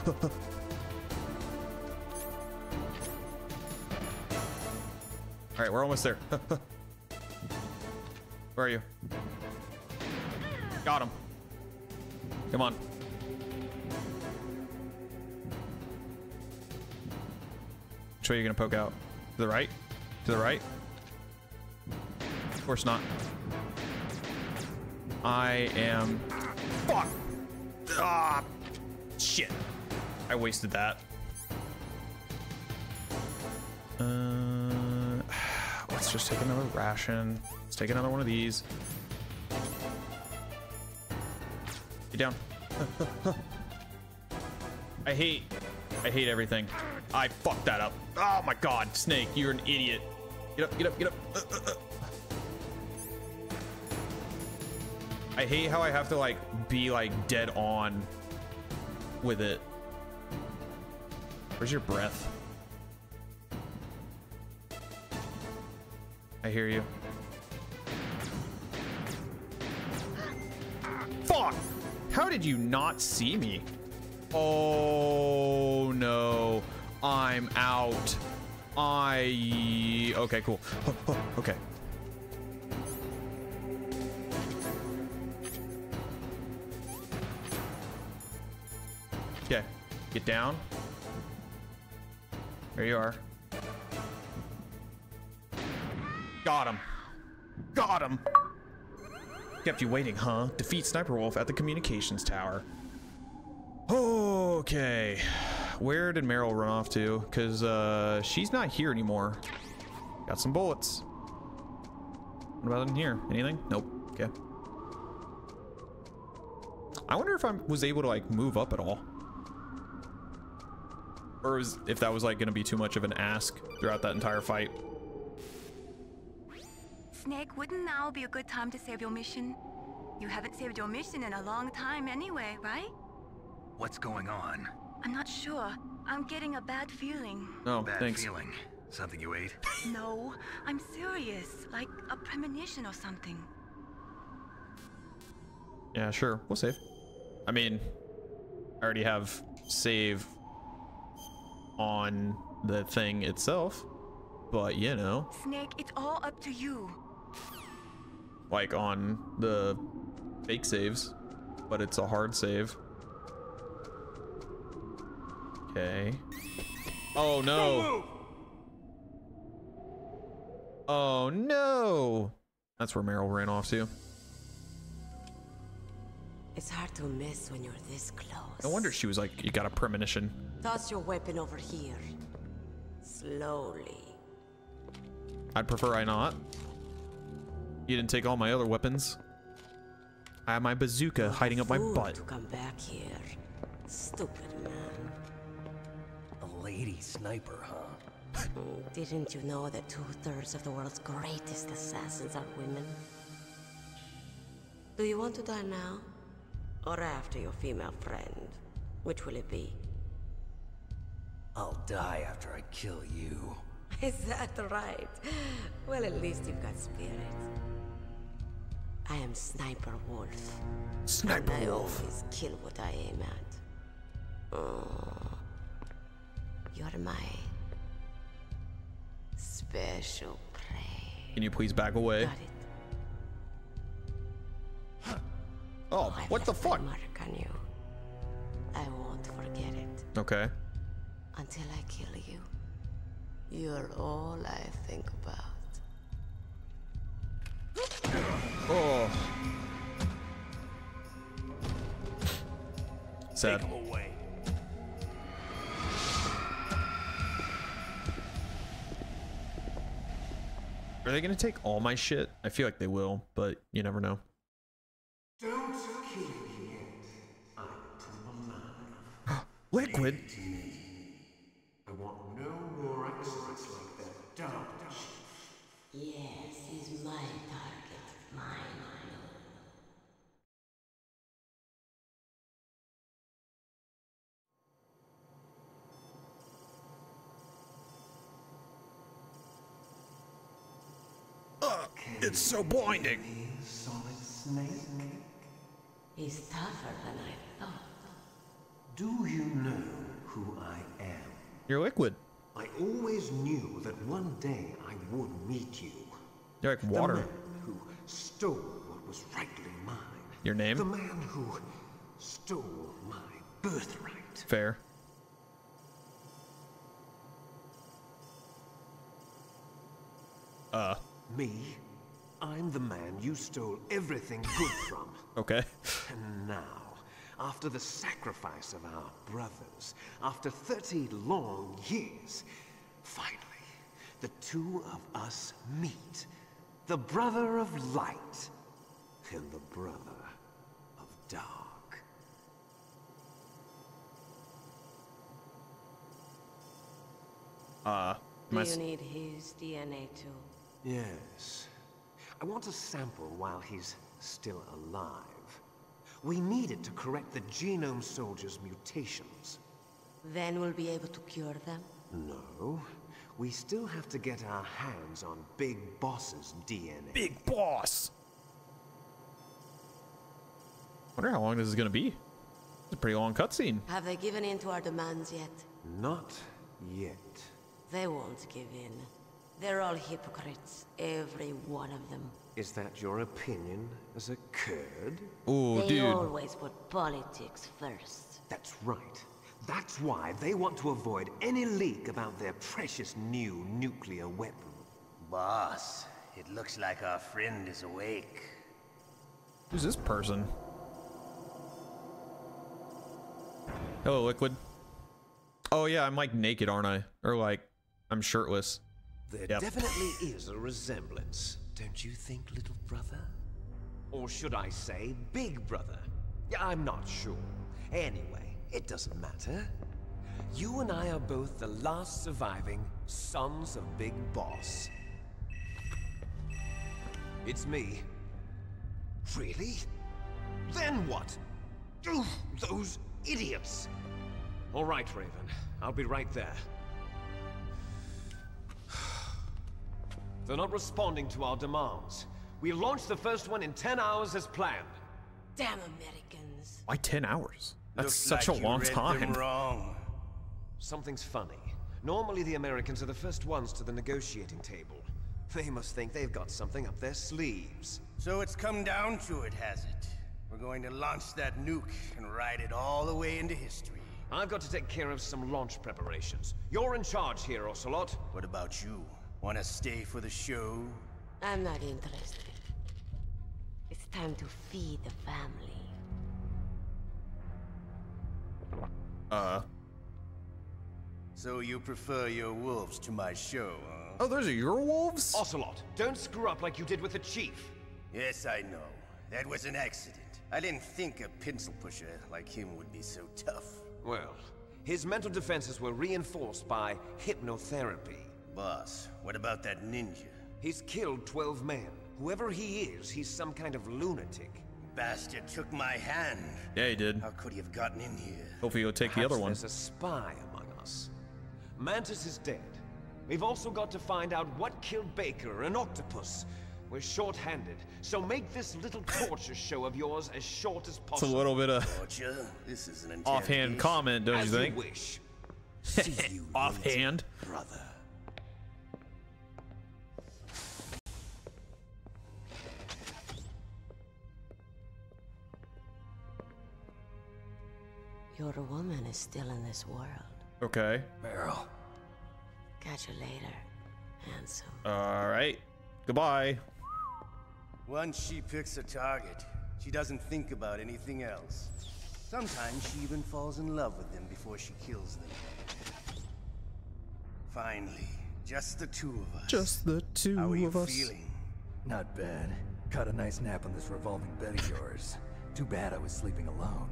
right, we're almost there. Where are you? Got him. Come on. Which way are you gonna poke out? To the right? To the right? Of course not. I am. Fuck! Ah! Shit. I wasted that. Uh, let's just take another ration. Let's take another one of these. Get down. I hate, I hate everything. I fucked that up. Oh my god, Snake, you're an idiot. Get up, get up, get up. Uh, uh, uh. I hate how I have to like be like dead on with it. Where's your breath? I hear you. How did you not see me? Oh no. I'm out. I. Okay, cool. Okay. Okay. Get down. There you are. Got him. Got him. Kept you waiting, huh? Defeat Sniper Wolf at the communications tower. Okay. Where did Meryl run off to? Because uh, she's not here anymore. Got some bullets. What about in here? Anything? Nope. Okay. I wonder if I was able to like move up at all. Or was, if that was like going to be too much of an ask throughout that entire fight. Snake, wouldn't now be a good time to save your mission? You haven't saved your mission in a long time anyway, right? What's going on? I'm not sure. I'm getting a bad feeling. Oh, Bad thanks. feeling. Something you ate? No, I'm serious. Like a premonition or something. Yeah, sure. We'll save. I mean, I already have save on the thing itself, but you know, Snake, it's all up to you. Like on the fake saves, but it's a hard save. Okay. Oh no. Oh no. That's where Meryl ran off to. It's hard to miss when you're this close. No wonder she was like, you got a premonition. Toss your weapon over here. Slowly. I'd prefer I not. You didn't take all my other weapons. I have my bazooka hiding up my Fool butt. To come back here. Stupid man. A lady sniper, huh? Mm, Didn't you know that two-thirds of the world's greatest assassins are women? Do you want to die now? Or after your female friend? Which will it be? I'll die after I kill you. Is that right? Well, at least you've got spirit. I am Sniper Wolf. Sniper and I Wolf. always kill what I aim at. Oh, you're my special prey. Can you please back away? Got it. Oh, I've what the left my fuck? mark on you. I won't forget it Okay. until I kill you. You're all I think about. Oh. Sad. Take 'em away. Are they gonna take all my shit? I feel like they will, but you never know. Don't kill me yet. I'm Timberland. Liquid. I want no more accidents like that dark Yes, he's my target. Mine. It's so blinding. solid snake. He's tougher than I thought. Do you know who I am? You're liquid. I always knew that one day I would meet you. You're like The water. man who stole what was rightly mine. Your name? The man who stole my birthright. Fair. Uh, Me? I'm the man you stole everything good from. okay. And now, after the sacrifice of our brothers, after 30 long years, finally, the two of us meet. The brother of light and the brother of dark. Uh, Do you need his DNA too? Yes. I want a sample while he's still alive. We need it to correct the genome soldier's mutations. Then we'll be able to cure them? No. We still have to get our hands on Big Boss's DNA. big boss. Wonder how long this is gonna be. It's a pretty long cutscene. Have they given in to our demands yet? Not yet. They won't give in. They're all hypocrites, every one of them. Is that your opinion as a Kurd? Oh, they dude. always put politics first. That's right. That's why they want to avoid any leak about their precious new nuclear weapon. Boss, it looks like our friend is awake. Who's this person? Hello, Liquid. Oh yeah, I'm like naked, aren't I? Or like, I'm shirtless. There Yep. definitely is a resemblance, don't you think, little brother? Or should I say, big brother? I'm not sure. Anyway, it doesn't matter. You and I are both the last surviving sons of Big Boss. It's me. Really? Then what? Oof, those idiots! All right, Raven. I'll be right there. They're not responding to our demands. We launched the first one in 10 hours as planned. Damn Americans. Why 10 hours? That's Looks such like a you long read time. Them wrong. Something's funny. Normally the Americans are the first ones to the negotiating table. They must think they've got something up their sleeves. So it's come down to it, has it? We're going to launch that nuke and ride it all the way into history. I've got to take care of some launch preparations. You're in charge here, Ocelot. What about you? Want to stay for the show? I'm not interested. It's time to feed the family. Uh. So you prefer your wolves to my show, huh? Oh, those are your wolves? Ocelot, don't screw up like you did with the chief. Yes, I know. That was an accident. I didn't think a pencil pusher like him would be so tough. Well, his mental defenses were reinforced by hypnotherapy. Boss, what about that ninja? He's killed 12 men. Whoever he is, he's some kind of lunatic. Bastard took my hand. Yeah, he did. How could he have gotten in here? Hopefully he'll take Perhaps the other one. There's a spy among us. Mantis is dead. We've also got to find out what killed Baker and Octopus. We're short-handed, so make this little torture show of yours as short as It's a little bit of Torture? This is an offhand interrogation. comment, don't As you think? wish. See you Offhand. later, brother. Your woman is still in this world. Okay. Meryl. Catch you later, handsome. All right. Goodbye. Once she picks a target, she doesn't think about anything else. Sometimes she even falls in love with them before she kills them. Finally, just the two of us. Just the two How are you of us. feeling? Not bad. Caught a nice nap on this revolving bed of yours. Too bad I was sleeping alone.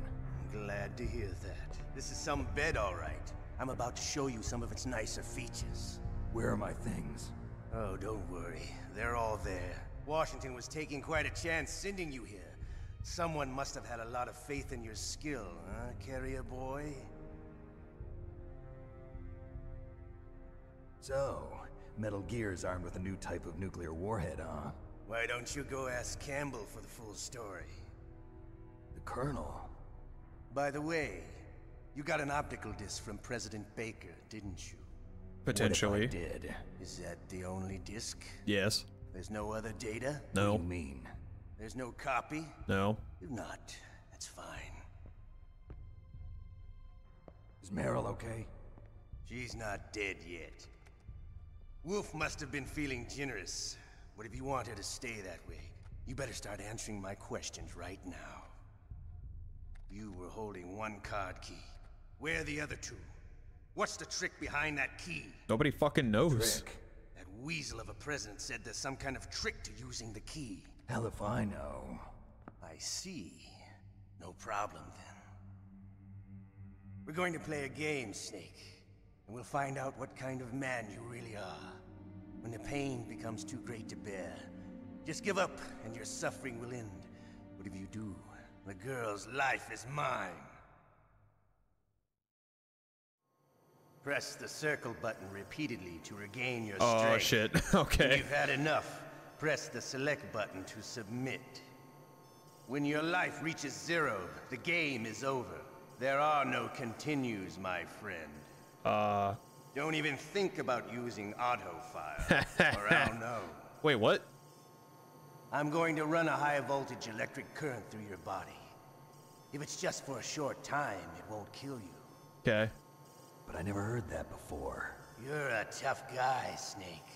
Glad to hear that. This is some bed, all right. I'm about to show you some of its nicer features. Where are my things? Oh, don't worry. They're all there. Washington was taking quite a chance sending you here. Someone must have had a lot of faith in your skill, huh, carrier boy? So, Metal Gear is armed with a new type of nuclear warhead, huh? Why don't you go ask Campbell for the full story? The Colonel. By the way, you got an optical disc from President Baker, didn't you? Potentially. What if I did? Is that the only disc? Yes. There's no other data? No. What do you mean? There's no copy? No. If not, that's fine. Is Meryl okay? She's not dead yet. Wolf must have been feeling generous. But if you want her to stay that way, you better start answering my questions right now. You were holding one card key. Where are the other two? What's the trick behind that key? Nobody fucking knows. Trick. That weasel of a president said there's some kind of trick to using the key. Hell if I know. I see. No problem then. We're going to play a game, Snake. And we'll find out what kind of man you really are. When the pain becomes too great to bear, just give up and your suffering will end. But if you do, the girl's life is mine. Press the circle button repeatedly to regain your strength. Oh strength. shit. When okay. you've had enough, press the select button to submit. When your life reaches zero, the game is over. There are no continues, my friend. Uh. Don't even think about using auto-fire, or I'll know. Wait, what? I'm going to run a high voltage electric current through your body. If it's just for a short time, it won't kill you. Okay. But I never heard that before. You're a tough guy, Snake.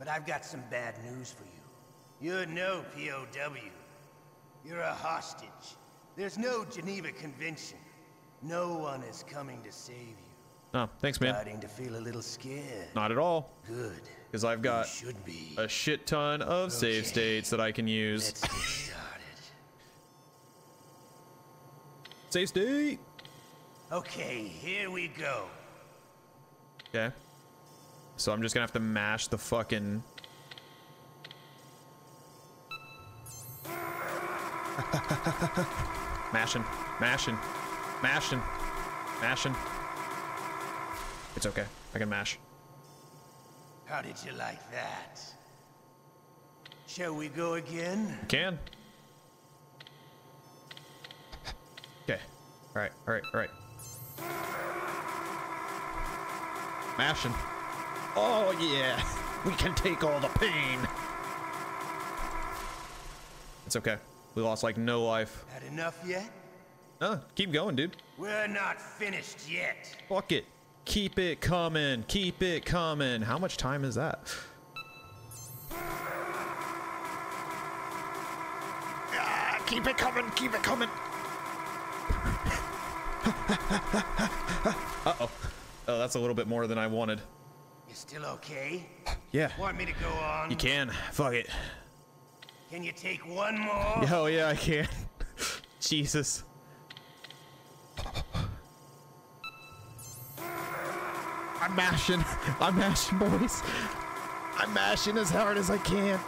But I've got some bad news for you. You're no POW. You're a hostage. There's no Geneva Convention. No one is coming to save you. Oh, thanks, man. Starting to feel a little scared. Not at all. Good. Because I've got a shit ton of save states that I can use. Let's get started. Save state. Okay, here we go. Okay. So I'm just gonna have to mash the fucking. mashing, mashing, mashing, mashing. It's okay. I can mash. How did you like that? Shall we go again? Can. Okay. All right. All right. All right. Mashing. Oh yeah. We can take all the pain. It's okay. We lost like no life. Had enough yet? No, keep going, dude. We're not finished yet. Fuck it. Keep it coming. Keep it coming. How much time is that? Ah, keep it coming. Keep it coming. Uh-oh. Oh, that's a little bit more than I wanted. You still okay? Yeah. Want me to go on? You can. Fuck it. Can you take one more? Oh, yeah, I can. Jesus. I'm mashing. I'm mashing, boys. I'm mashing as hard as I can.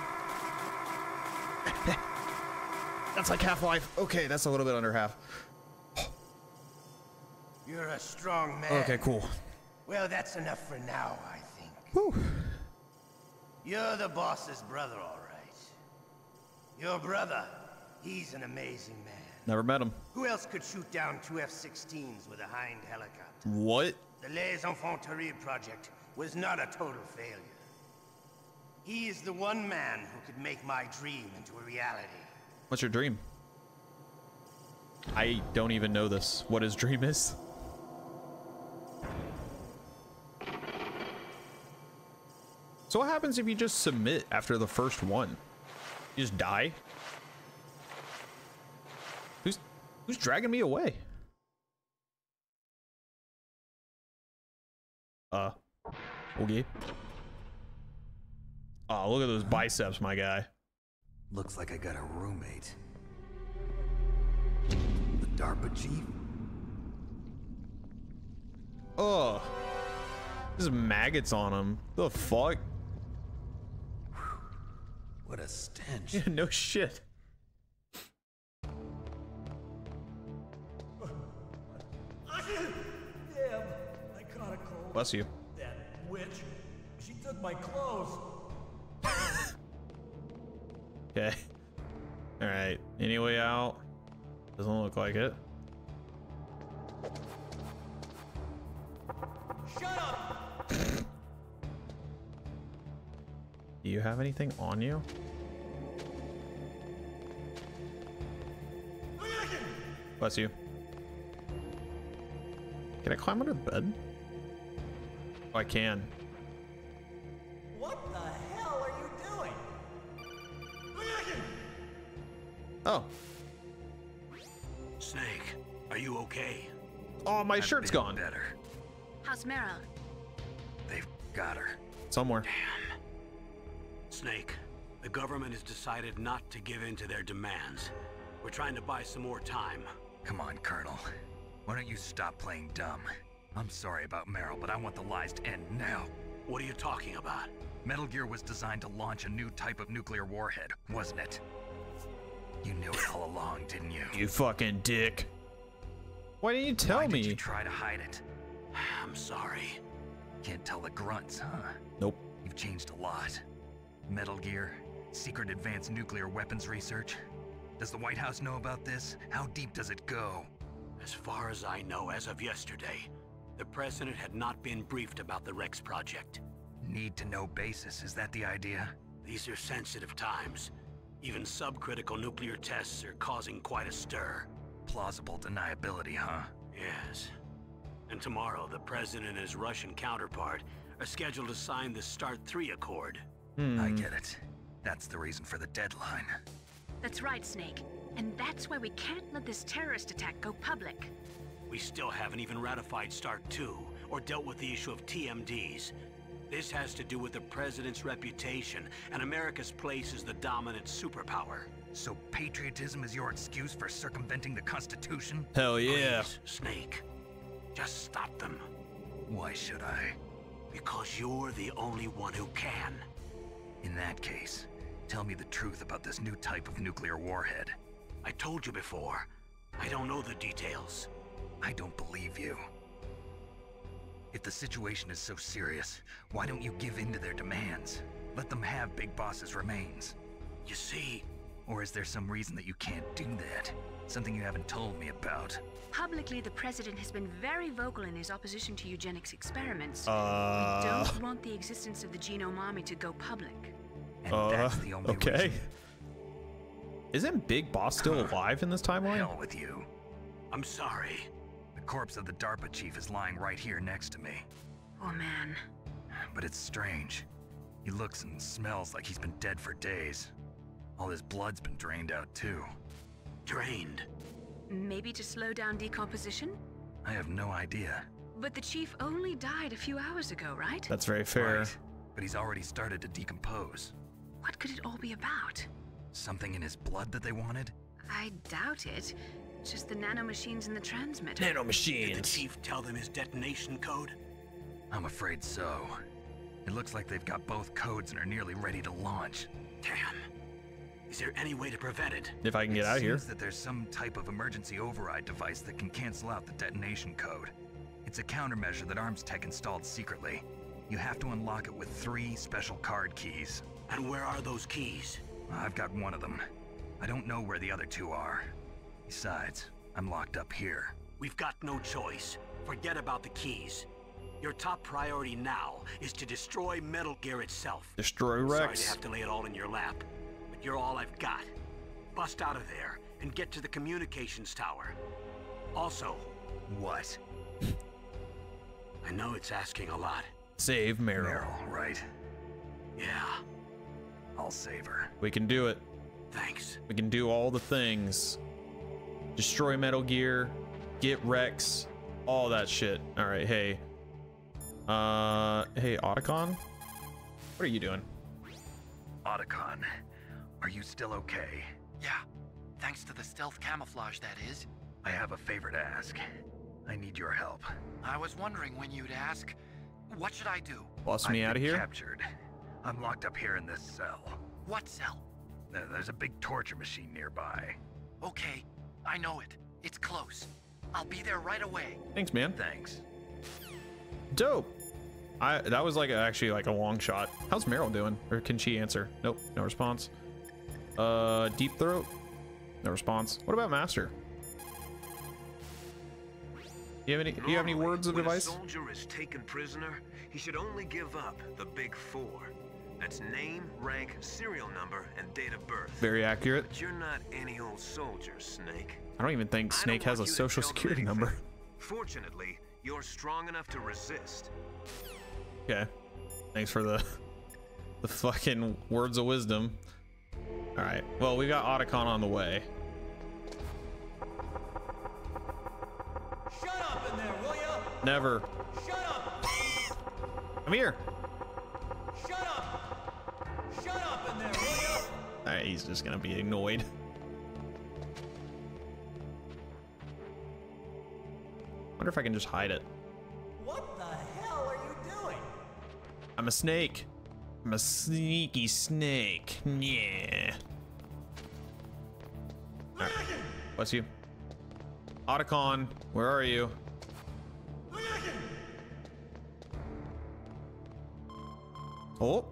that's like half life. Okay, that's a little bit under half. You're a strong man. Okay, cool. Well, that's enough for now, I think. Whew. You're the boss's brother, all right. Your brother, he's an amazing man. Never met him. Who else could shoot down two F-16s with a Hind helicopter? What? The Les Enfants Terribles project was not a total failure. He is the one man who could make my dream into a reality. What's your dream? I don't even know this. What his dream is? So what happens if you just submit after the first one? You just die? Who's who's dragging me away? Uh okay. Oh, look at those biceps, my guy. Looks like I got a roommate. The DARPA chief? Oh. There's maggots on him. The fuck? What a stench. Yeah, no shit. Bless you. That witch. She took my clothes. Okay. Alright. Any way out? Doesn't look like it. Shut up! Do you have anything on you? Bless you. Can I climb under the bed? I can. What the hell are you doing? Oh. Snake, are you okay? Oh, my shirt's gone. Better. How's Meryl? They've got her. Somewhere. Damn. Snake, the government has decided not to give in to their demands. We're trying to buy some more time. Come on, Colonel. Why don't you stop playing dumb? I'm sorry about Meryl, but I want the lies to end now. What are you talking about? Metal Gear was designed to launch a new type of nuclear warhead, wasn't it? You knew it all along, didn't you? You fucking dick. Why didn't you tell Why me? Did you try to hide it? I'm sorry. Can't tell the grunts, huh? Nope. You've changed a lot. Metal Gear, secret advanced nuclear weapons research. Does the White House know about this? How deep does it go? As far as I know, as of yesterday, the president had not been briefed about the Rex project. Need to know basis, is that the idea? These are sensitive times. Even subcritical nuclear tests are causing quite a stir. Plausible deniability, huh? Yes. And tomorrow, the president and his Russian counterpart are scheduled to sign the START 3 Accord. Hmm. I get it. That's the reason for the deadline. That's right, Snake. And that's why we can't let this terrorist attack go public. We still haven't even ratified START 2 or dealt with the issue of TMDs. This has to do with the president's reputation and America's place as the dominant superpower. So patriotism is your excuse for circumventing the Constitution? Hell yeah. Please, Snake. Just stop them. Why should I? Because you're the only one who can. In that case, tell me the truth about this new type of nuclear warhead. I told you before. I don't know the details. I don't believe you. If the situation is so serious, why don't you give in to their demands? Let them have Big Boss's remains. You see, Or is there some reason that you can't do that? Something you haven't told me about? Publicly, the president has been very vocal in his opposition to eugenics experiments. Uh. we don't want the existence of the genome army to go public. And Uh, that's the only okay. reason. Isn't Big Boss still alive in this timeline? Hell with you. I'm sorry. The corpse of the DARPA chief is lying right here next to me. Oh man. But it's strange. He looks and smells like he's been dead for days. All his blood's been drained out too. Drained? Maybe to slow down decomposition? I have no idea. But the chief only died a few hours ago, right? That's very fair. Right. But he's already started to decompose. What could it all be about? Something in his blood that they wanted? I doubt it. Just the nanomachines in the transmitter. Did the chief tell them his detonation code? I'm afraid so. It looks like they've got both codes and are nearly ready to launch. Damn. Is there any way to prevent it? If I can get it out of here. seems that there's some type of emergency override device that can cancel out the detonation code. It's a countermeasure that Arms Tech installed secretly. You have to unlock it with three special card keys. And where are those keys? I've got one of them. I don't know where the other two are. Besides, I'm locked up here. We've got no choice. Forget about the keys. Your top priority now is to destroy Metal Gear itself. Destroy Rex. Sorry Rex. to have to lay it all in your lap, but you're all I've got. Bust out of there and get to the communications tower. Also, What? I know it's asking a lot. Save Meryl. Meryl, right? Yeah, I'll save her. We can do it. thanks. We can do all the things. Destroy Metal Gear, get Rex, all that shit. All right, hey. Uh, hey, Otacon? What are you doing? Otacon, are you still okay? Yeah, thanks to the stealth camouflage, that is. I have a favor to ask. I need your help. I was wondering when you'd ask. What should I do? Bust me I've out of here? Captured. I'm locked up here in this cell. What cell? There's a big torture machine nearby. Okay, I know it. It's close. I'll be there right away. Thanks, man. Thanks. Dope. I that was like a, actually like a long shot. How's Meryl doing? Or can she answer? Nope, no response. Uh, Deep Throat, no response. What about Master? You have any? Do you have any words of when advice? A soldier is taken prisoner, he should only give up the big four. That's name, rank, serial number, and date of birth. Very accurate. But you're not any old soldier, Snake. I don't even think Snake has a want you to social security number. Fortunately, you're strong enough to resist. Okay. Thanks for the the fucking words of wisdom. All right. Well, we got Otacon on the way. Shut up in there, will ya? Never. Shut up! Come here. Ya? All right, he's just gonna be annoyed. Wonder if I can just hide it. What the hell are you doing? I'm a snake. I'm a sneaky snake. Yeah. Alright. Bless you. Otacon, where are you? Oh.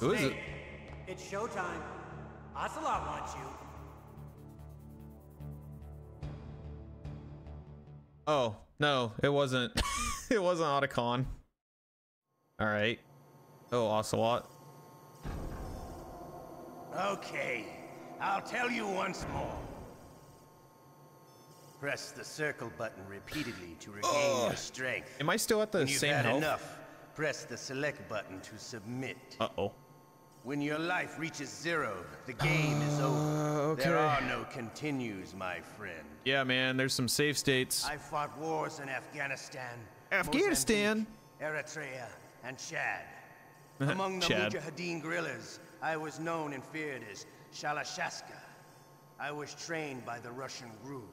Who is it? It's showtime. Ocelot wants you. Oh, no, it wasn't. it wasn't Otacon. Alright. Oh, Ocelot. Okay, I'll tell you once more. Press the circle button repeatedly to regain your strength. Am I still at the when you've same had health? enough, press the select button to submit. Uh-oh. When your life reaches zero, the game is over. Ah, there okay. are no continues, my friend. Yeah, man, there's some safe states. I fought wars in Afghanistan, Afghanistan? Mozambique, Eritrea, and Chad. Among the Chad. Mujahideen guerrillas, I was known and feared as Shalashaska. I was trained by the Russian GRU.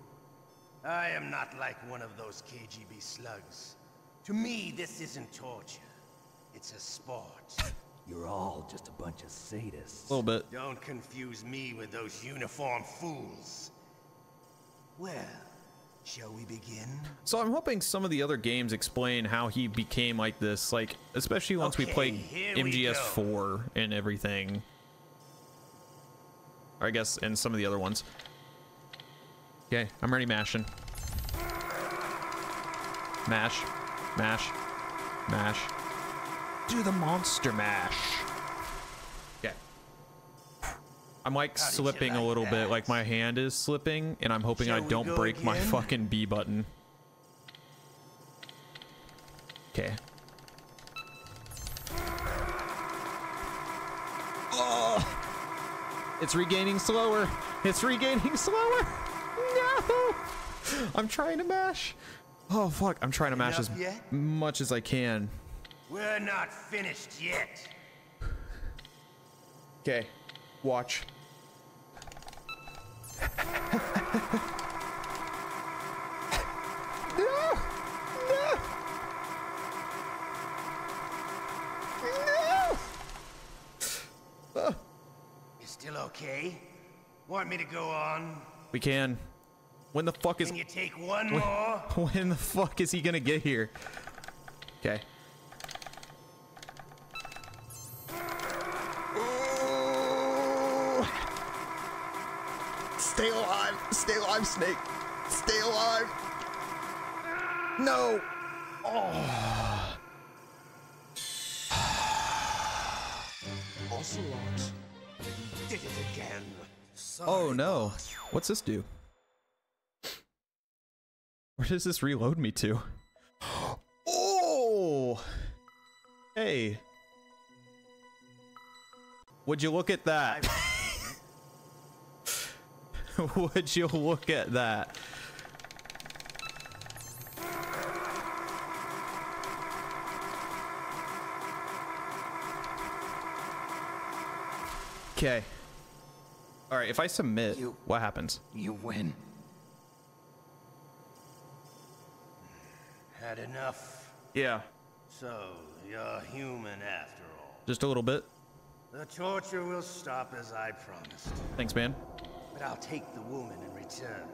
I am not like one of those KGB slugs. To me, this isn't torture. It's a sport. You're all just a bunch of sadists. A little bit. Don't confuse me with those uniform fools. Well, Shall we begin? So I'm hoping some of the other games explain how he became like this, like especially once we play MGS4 and everything. Or I guess and some of the other ones. Okay, I'm ready mashing. Mash, mash, mash. Do the monster mash. Okay. I'm like How did you slipping a like little bit, like my hand is slipping, and I'm hoping I Shall we don't go break my fucking B button. Okay. Oh! It's regaining slower. It's regaining slower. No! I'm trying to mash. Oh fuck! I'm trying to mash as yet? much as I can. We're not finished yet. Okay, watch. no! No! No! Ah, You still okay? Want me to go on? we can. When the fuck is? Can you take one when, more? when the fuck is he gonna get here? Okay. Stay alive! Stay alive, Snake! Stay alive! No! Oh! Ocelot did it again. Oh no! What's this do? Where does this reload me to? Oh! Hey! Would you look at that? Would you look at that? Okay. All right, if I submit, what happens? You win. Had enough. Yeah, So, you're human after all. just a little bit. The torture will stop as I promised. Thanks, man. But I'll take the woman in return.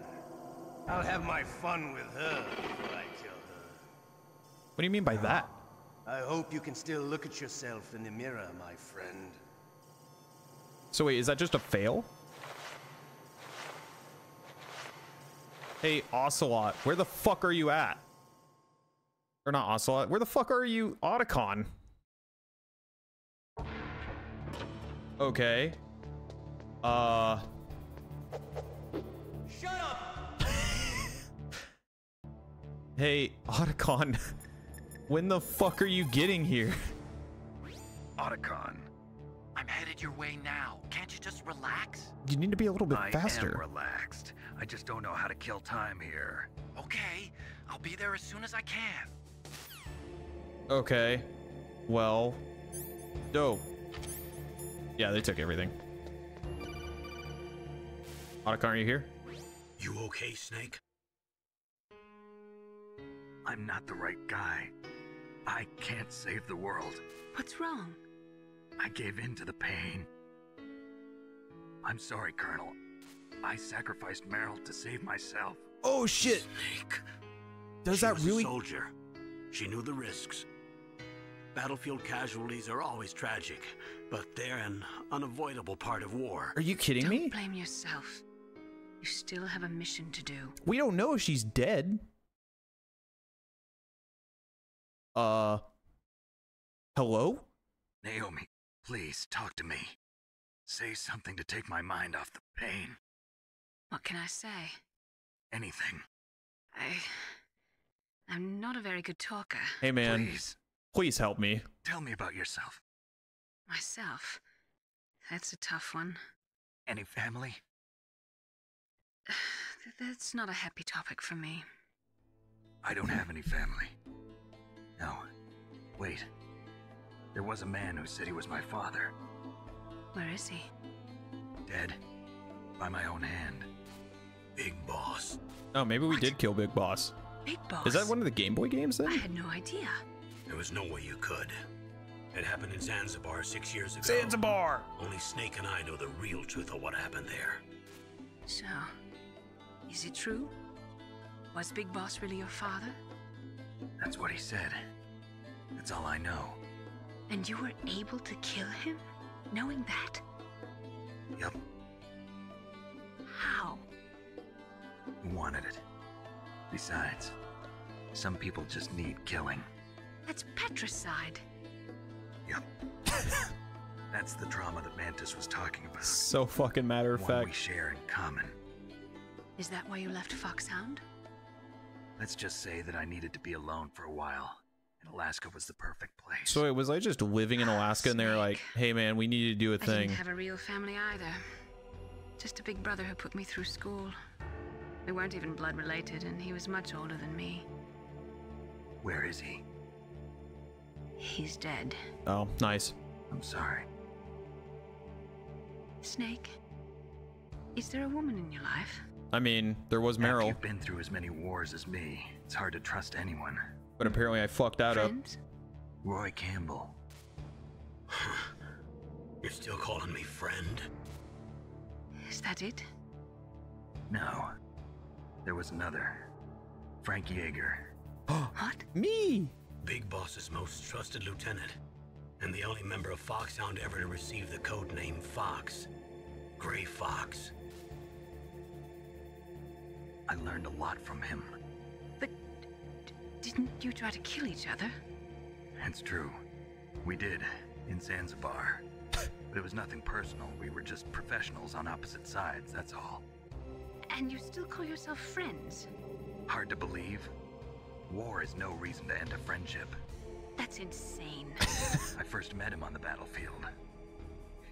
I'll have my fun with her before I kill her. What do you mean by that? I hope you can still look at yourself in the mirror, my friend. So wait, is that just a fail? Hey, Ocelot, where the fuck are you at? Or not Ocelot, where the fuck are you, Otacon? Okay. Uh... Shut up! Hey, Otacon, when the fuck are you getting here? Otacon. I'm headed your way now. Can't you just relax? You need to be a little bit I faster. am relaxed. I just don't know how to kill time here. Okay, I'll be there as soon as I can. Okay. Well. Dope. Yeah, they took everything. Otacon, are you here? You okay, Snake? I'm not the right guy. I can't save the world. What's wrong? I gave in to the pain. I'm sorry, Colonel. I sacrificed Meryl to save myself. Oh shit! Snake. Does she that was really- A soldier. She knew the risks. Battlefield casualties are always tragic, but they're an unavoidable part of war. Are you kidding Don't me? blame yourself. You still have a mission to do. We don't know if she's dead. Uh. Hello? Naomi, please talk to me. Say something to take my mind off the pain. What can I say? Anything. I. I'm not a very good talker. Hey man, Please, please help me. tell me about yourself. Myself. That's a tough one. Any family? Th- That's not a happy topic for me. I don't have any family. No. Wait. There was a man who said he was my father. Where is he? Dead. By my own hand. Big boss. Oh, maybe we did kill Big Boss. Big Boss. Is that one of the Game Boy games then? I had no idea. There was no way you could. It happened in Zanzibar six years ago. Zanzibar! Only Snake and I know the real truth of what happened there. So, is it true? Was Big Boss really your father? That's what he said. That's all I know. And you were able to kill him? Knowing that? Yep. How? he wanted it. Besides, some people just need killing. That's patricide. Yep. That's the trauma that Mantis was talking about. So fucking matter of One we share in common. Is that why you left Foxhound? Let's just say that I needed to be alone for a while, and Alaska was the perfect place. So wait, was I just living in Alaska and they're like, hey man, we need to do a I thing? I didn't have a real family either. Just a big brother who put me through school. We weren't even blood related, and he was much older than me. Where is he? He's dead. Oh, nice. I'm sorry. Snake, is there a woman in your life? I mean, there was After Meryl, you've been through as many wars as me, it's hard to trust anyone. but apparently I fucked that up. Friends? Roy Campbell. You're still calling me friend? Is that it? No. There was another. Frank Yeager. What? Me! Big Boss's most trusted lieutenant, and the only member of Foxhound ever to receive the codename Fox. Gray Fox. I learned a lot from him. But d- didn't you try to kill each other? It's true. We did, in Zanzibar. But it was nothing personal. We were just professionals on opposite sides, that's all. And you still call yourself friends? Hard to believe. War is no reason to end a friendship. That's insane. I first met him on the battlefield.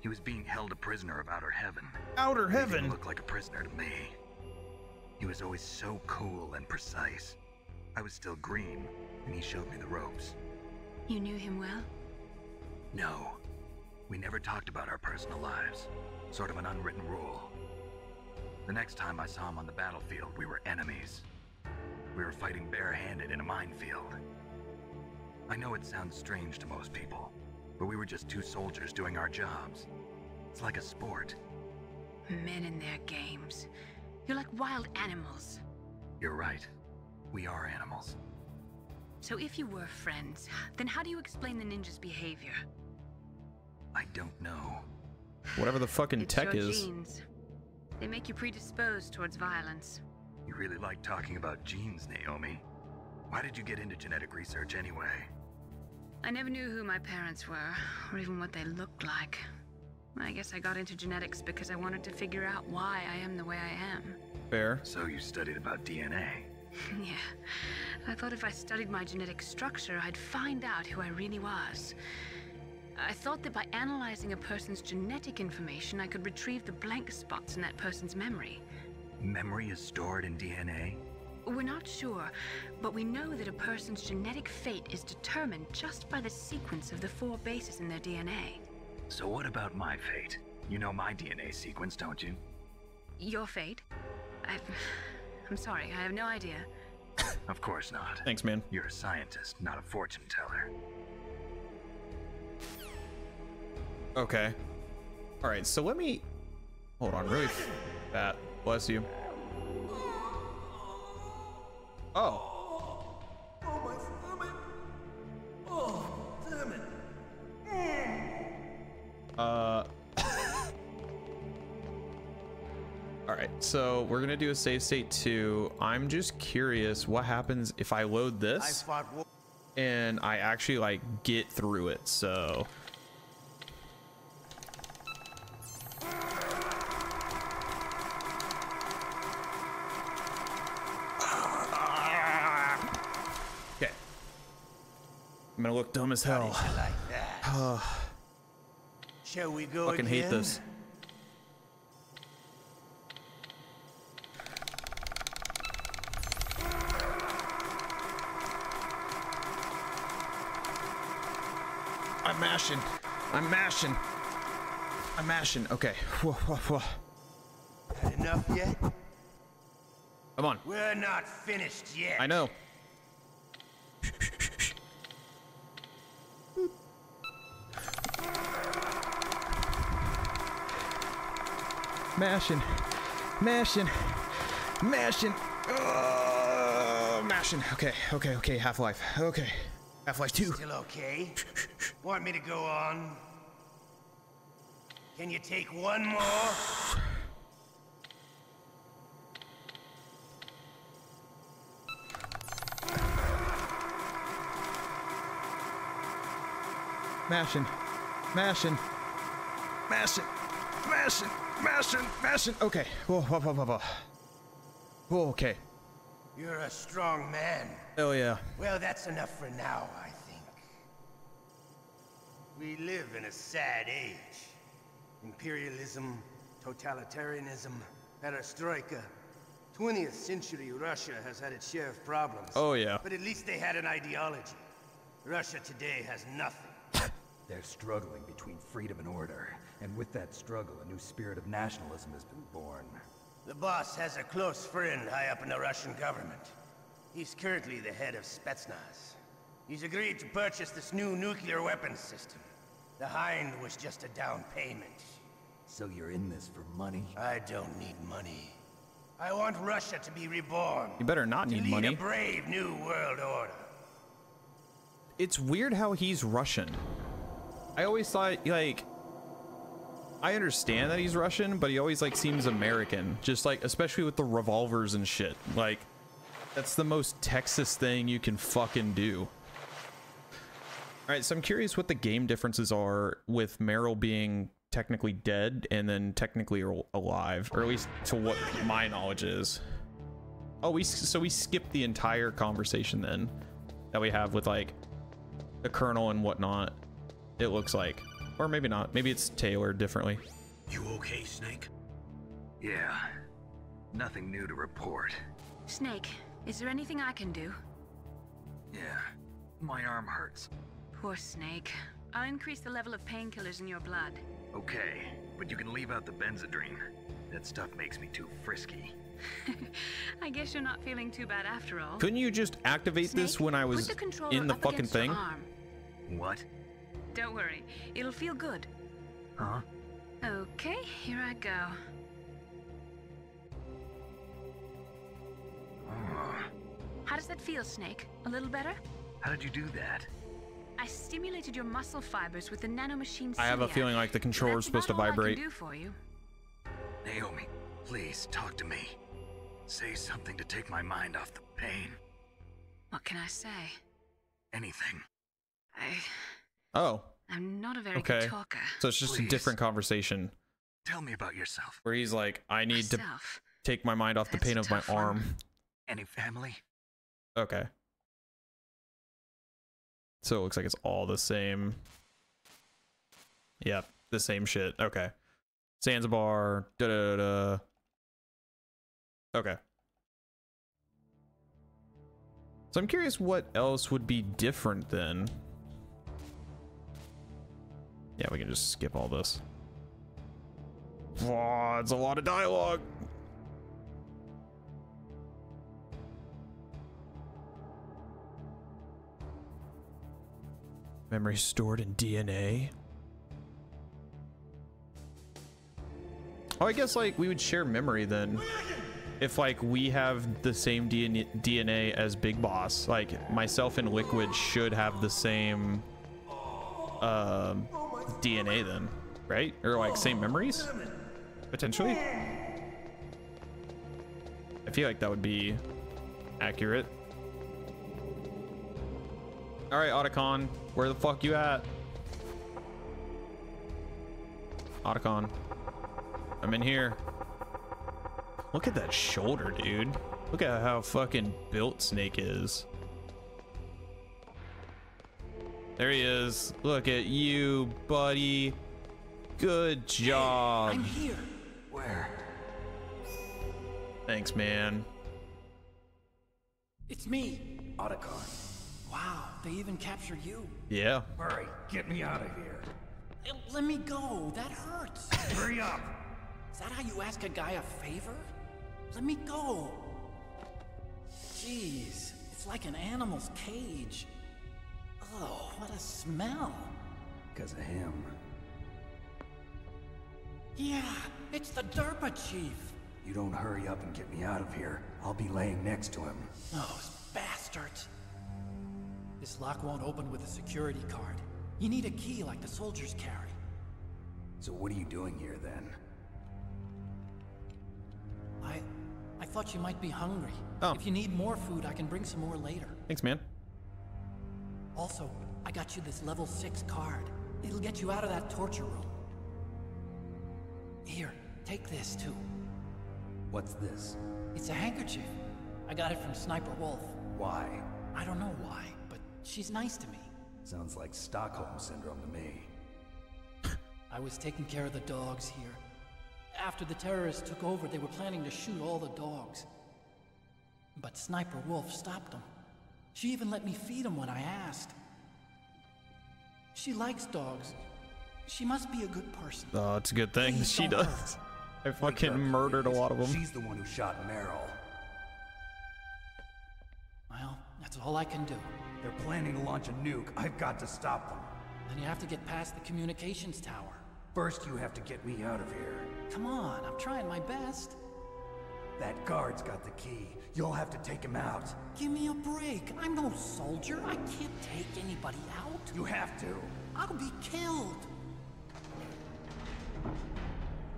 He was being held a prisoner of Outer Heaven. Outer He Heaven? looked like a prisoner to me. He was always so cool and precise. I was still green, and he showed me the ropes. You knew him well? No, we never talked about our personal lives. Sort of an unwritten rule. The next time I saw him on the battlefield, we were enemies. We were fighting barehanded in a minefield. I know it sounds strange to most people, but we were just two soldiers doing our jobs. It's like a sport. Men in their games. You're like wild animals. You're right. We are animals. So if you were friends, then how do you explain the ninja's behavior? I don't know. Whatever the fucking it's tech your is. genes. They make you predisposed towards violence. You really like talking about genes, Naomi. Why did you get into genetic research anyway? I never knew who my parents were, or even what they looked like. I guess I got into genetics because I wanted to figure out why I am the way I am. Fair. So you studied about DNA. yeah. I thought if I studied my genetic structure, I'd find out who I really was. I thought that by analyzing a person's genetic information, I could retrieve the blank spots in that person's memory. Memory is stored in DNA? We're not sure, but we know that a person's genetic fate is determined just by the sequence of the four bases in their DNA. So what about my fate? You know my DNA sequence, don't you? Your fate? I, I'm sorry, I have no idea. Of course not. Thanks, man. You're a scientist, not a fortune teller. Okay. All right, so let me hold on really fat. Bless you. Oh. Oh, my stomach! Oh, damn it! Mm. Uh. All right, so we're gonna do a save state two. I'm just curious what happens if I load this and I actually like get through it. So. Okay. I'm gonna look dumb as hell. Shall we go Fucking hate this. I'm mashing. I'm mashing. I'm mashing. Okay. Whoa, whoa, whoa. Enough yet? Come on. We're not finished yet. I know. Mashing. Mashing. Mashing. Ugh. mashing. Okay, okay, okay. Half Life. Okay. Half Life 2. Still okay? Want me to go on? Can you take one more? Mashing. Mashing. Mashing. Mashing. Mashing. Mashing. Okay. Whoa, whoa, whoa, whoa, whoa. Whoa, okay. You're a strong man. Hell yeah. Well, that's enough for now, I think. We live in a sad age. Imperialism, totalitarianism, perestroika. 20th century Russia has had its share of problems. Oh, yeah. But at least they had an ideology. Russia today has nothing. They're struggling between freedom and order, and with that struggle, a new spirit of nationalism has been born. The boss has a close friend high up in the Russian government. He's currently the head of Spetsnaz. He's agreed to purchase this new nuclear weapons system. The Hind was just a down payment. So you're in this for money? I don't need money. I want Russia to be reborn. You better not to need lead money. a brave new world order. It's weird how he's Russian. I always thought, like, I understand that he's Russian, but he always, like, seems American. Just, like, especially with the revolvers and shit. Like, that's the most Texas thing you can fucking do. Alright, so I'm curious what the game differences are with Meryl being technically dead and then technically alive, or at least to what my knowledge is. Oh, we so we skipped the entire conversation then that we have with like the colonel and whatnot. It looks like, or maybe not. Maybe it's tailored differently. You okay, Snake? Yeah. Nothing new to report. Snake, is there anything I can do? Yeah. My arm hurts. Poor Snake. I'll increase the level of painkillers in your blood. Okay, but you can leave out the Benzedrine. That stuff makes me too frisky. I guess you're not feeling too bad after all. Couldn't you just activate this when I was the in the fucking thing? arm. What? Don't worry, it'll feel good. Huh? Okay, here I go. Ah. How does that feel, Snake? A little better? How did you do that? I stimulated your muscle fibers with the nanomachine. I have a feeling like the controller's That's supposed to about all I can vibrate. do for you. Naomi, please talk to me. Say something to take my mind off the pain. What can I say? Anything. I, Oh, I'm not a very okay. good talker. So it's just a different conversation Tell me about yourself. where he's like, I need to take my mind off the pain of my one. arm. Any family? Okay. So it looks like it's all the same. Yep, the same shit. Okay. Zanzibar. Da da da. da. Okay. So I'm curious what else would be different then. Yeah, we can just skip all this. Wow, it's a lot of dialogue. Memory stored in DNA. Oh, I guess like we would share memory then. If like we have the same DNA DNA as Big Boss, like myself and Liquid should have the same um, DNA then, right? Or like same memories, potentially. I feel like that would be accurate. All right, Otacon, where the fuck you at? Otacon, I'm in here. Look at that shoulder, dude. Look at how fucking built Snake is. There he is. Look at you, buddy. Good job. I'm here. Where? Thanks, man. It's me, Otacon. Wow, they even captured you. Yeah. Hurry, get me out of here. Let me go. That hurts. Hurry up. Is that how you ask a guy a favor? Let me go. Jeez, it's like an animal's cage. Oh, what a smell. Because of him. Yeah, it's the DARPA chief. You don't hurry up and get me out of here. I'll be laying next to him. Those bastards. bastards. This lock won't open with a security card. You need a key like the soldiers carry. So what are you doing here then? I... I thought you might be hungry. Oh. If you need more food, I can bring some more later. Thanks, man. Also, I got you this level 6 card. It'll get you out of that torture room. Here, take this too. What's this? It's a handkerchief. I got it from Sniper Wolf. Why? I don't know why, but she's nice to me. Sounds like Stockholm Syndrome to me. I was taking care of the dogs here. After the terrorists took over, they were planning to shoot all the dogs. But Sniper Wolf stopped them. She even let me feed them when I asked. She likes dogs. She must be a good person. Oh, it's a good thing Please she don't does. I fucking murdered a lot of them. She's the one who shot Meryl. Well, that's all I can do. They're planning to launch a nuke. I've got to stop them. Then you have to get past the communications tower. First, you have to get me out of here. Come on, I'm trying my best. That guard's got the key. You'll have to take him out. Give me a break. I'm no soldier. I can't take anybody out. You have to. I'll be killed.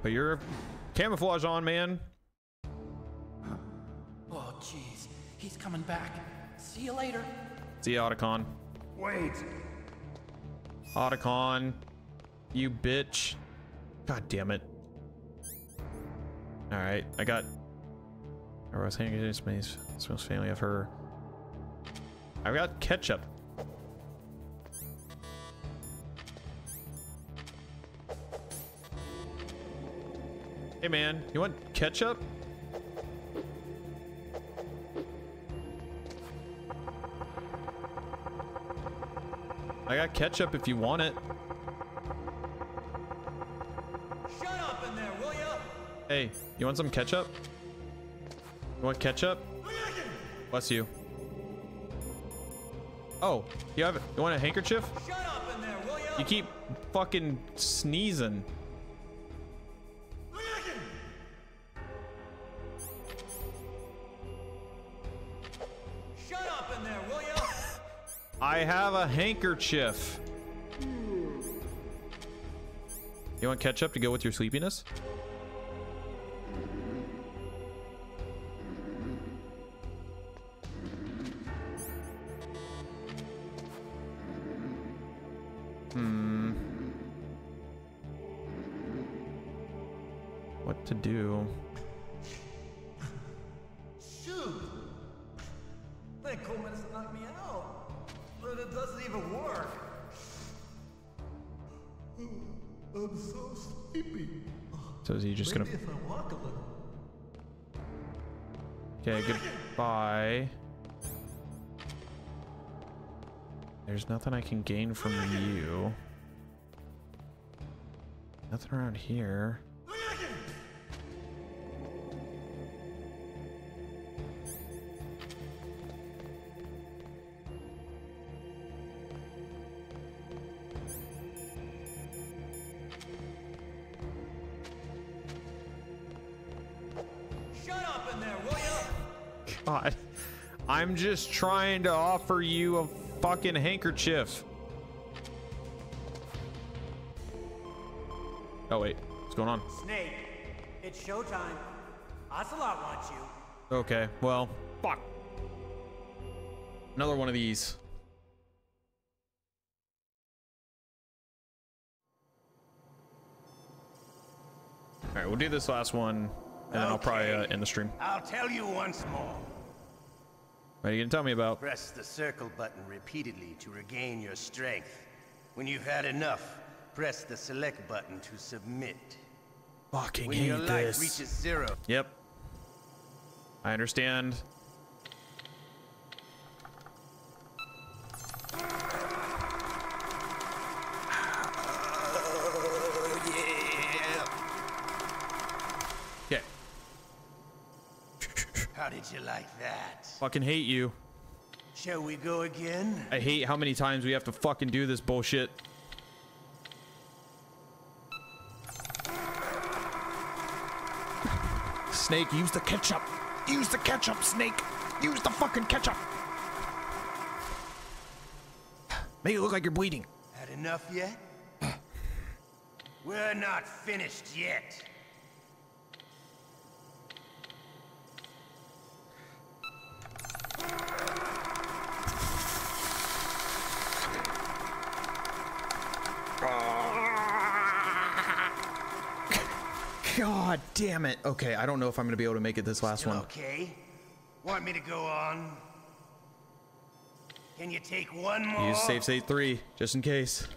But you're camouflage on, man. Oh, jeez. He's coming back. See you later. See you, Otacon. Wait. Otacon. You bitch. God damn it. Alright, I got. I was hanging against my Smith's family of her. I've got ketchup. Hey man, you want ketchup? I got ketchup if you want it. Shut up in there, will ya? Hey, you want some ketchup? You want ketchup? Bless you. Oh, you have you want a handkerchief? Shut up in there? You keep fucking sneezing. Shut up in there? I have a handkerchief. Hmm. You want ketchup to go with your sleepiness? There's nothing I can gain from you. Nothing around here. Shut up in there, will ya? God. I'm just trying to offer you a fucking handkerchief. Oh, wait. What's going on? Snake, it's showtime. Ocelot wants you. Okay, well, fuck. Another one of these. All right, we'll do this last one, and then I'll probably uh, end the stream. I'll tell you once more. What are you gonna tell me about? Press the circle button repeatedly to regain your strength. When you've had enough, press the select button to submit. Fucking when hate your life this. reaches zero, Yep. I understand. Okay. how did you like that? Fucking hate you. Shall we go again? I hate how many times we have to fucking do this bullshit. Snake, use the ketchup. Use the ketchup, Snake. Use the fucking ketchup. Make it look like you're bleeding. Had enough yet? We're not finished yet. Damn it. Okay, I don't know if I'm going to be able to make it this last Still one. Okay. Want me to go on? Can you take one more? Use save state 3, just in case.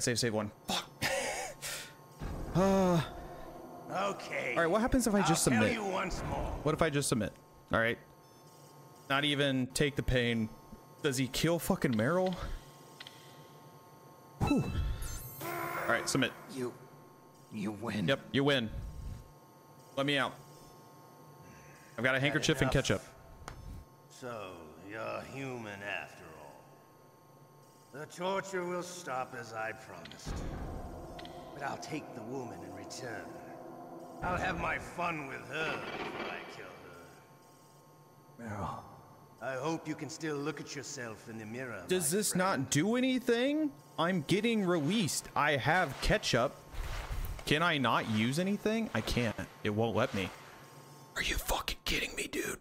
All right, save, save one. Fuck. Uh, Okay. all right, what happens if I just I'll submit? Tell you once more. What if I just submit? All right. Not even take the pain. Does he kill fucking Meryl? Whew. All right, submit. You, you win. Yep, you win. Let me out. I've got a handkerchief and ketchup. So, you're human after all. The torture will stop as I promised. But I'll take the woman in return. I'll have my fun with her before I kill her. Meryl. I hope you can still look at yourself in the mirror. Does this not do anything? I'm getting released. I have ketchup. Can I not use anything? I can't. It won't let me. Are you fucking kidding me, dude?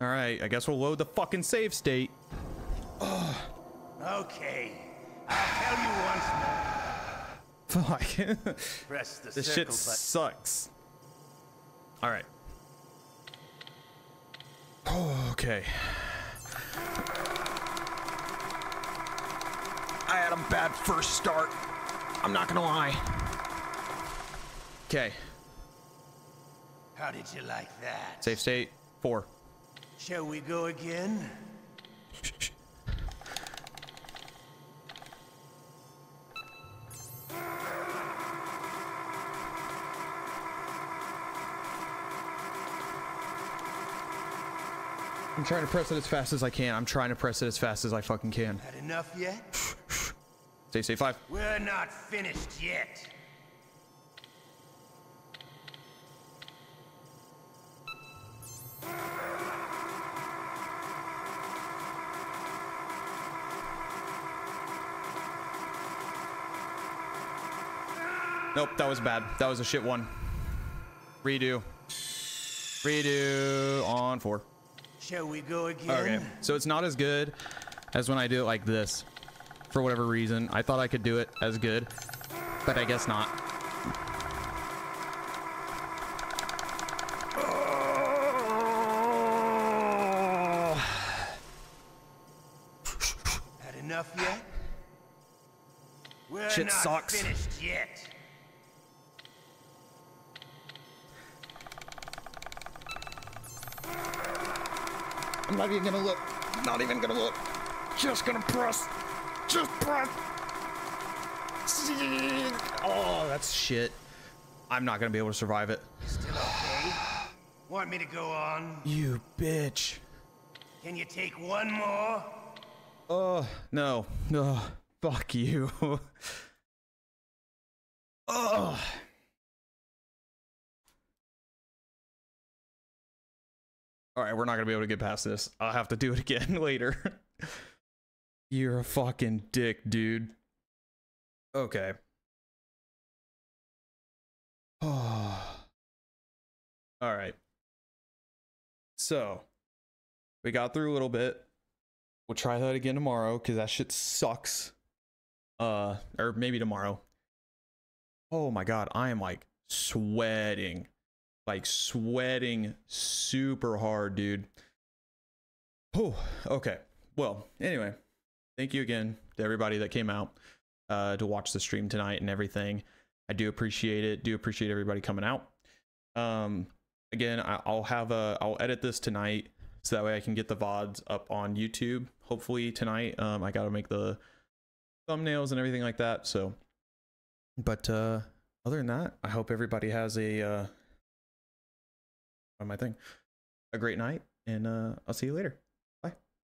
All right, I guess we'll load the fucking save state. Okay. I'll tell you once more. Fuck. Press the this shit button. sucks. All right. Oh, okay. I had a bad first start. I'm not gonna lie. Okay. How did you like that? Save state four. Shall we go again? I'm trying to press it as fast as I can. I'm trying to press it as fast as I fucking can. Had enough yet? Save state five. We're not finished yet. Nope, that was bad. That was a shit one. Redo. Redo on four. Shall we go again? Okay, so it's not as good as when I do it like this. For whatever reason, I thought I could do it as good, but I guess not. Had enough yet? We're Shit not sucks. finished yet. I'm not even gonna look. Not even gonna look. Just gonna press. Just press. Oh, that's shit. I'm not gonna be able to survive it. Still okay? Want me to go on? You bitch. Can you take one more? Oh, no. No. Fuck you. oh. All right, we're not going to be able to get past this. I'll have to do it again later. You're a fucking dick, dude. Okay. Oh. All right. So, we got through a little bit. We'll try that again tomorrow because that shit sucks. Uh, or maybe tomorrow. Oh my god, I am like sweating. Like sweating super hard, dude. Oh, okay. Well, anyway, thank you again to everybody that came out uh, to watch the stream tonight and everything. I do appreciate it. Do appreciate everybody coming out. Um, again, I'll have a I'll edit this tonight so that way I can get the vods up on YouTube. Hopefully tonight. Um, I got to make the thumbnails and everything like that. So, but uh, other than that, I hope everybody has a uh, my thing, a great night, and uh, I'll see you later.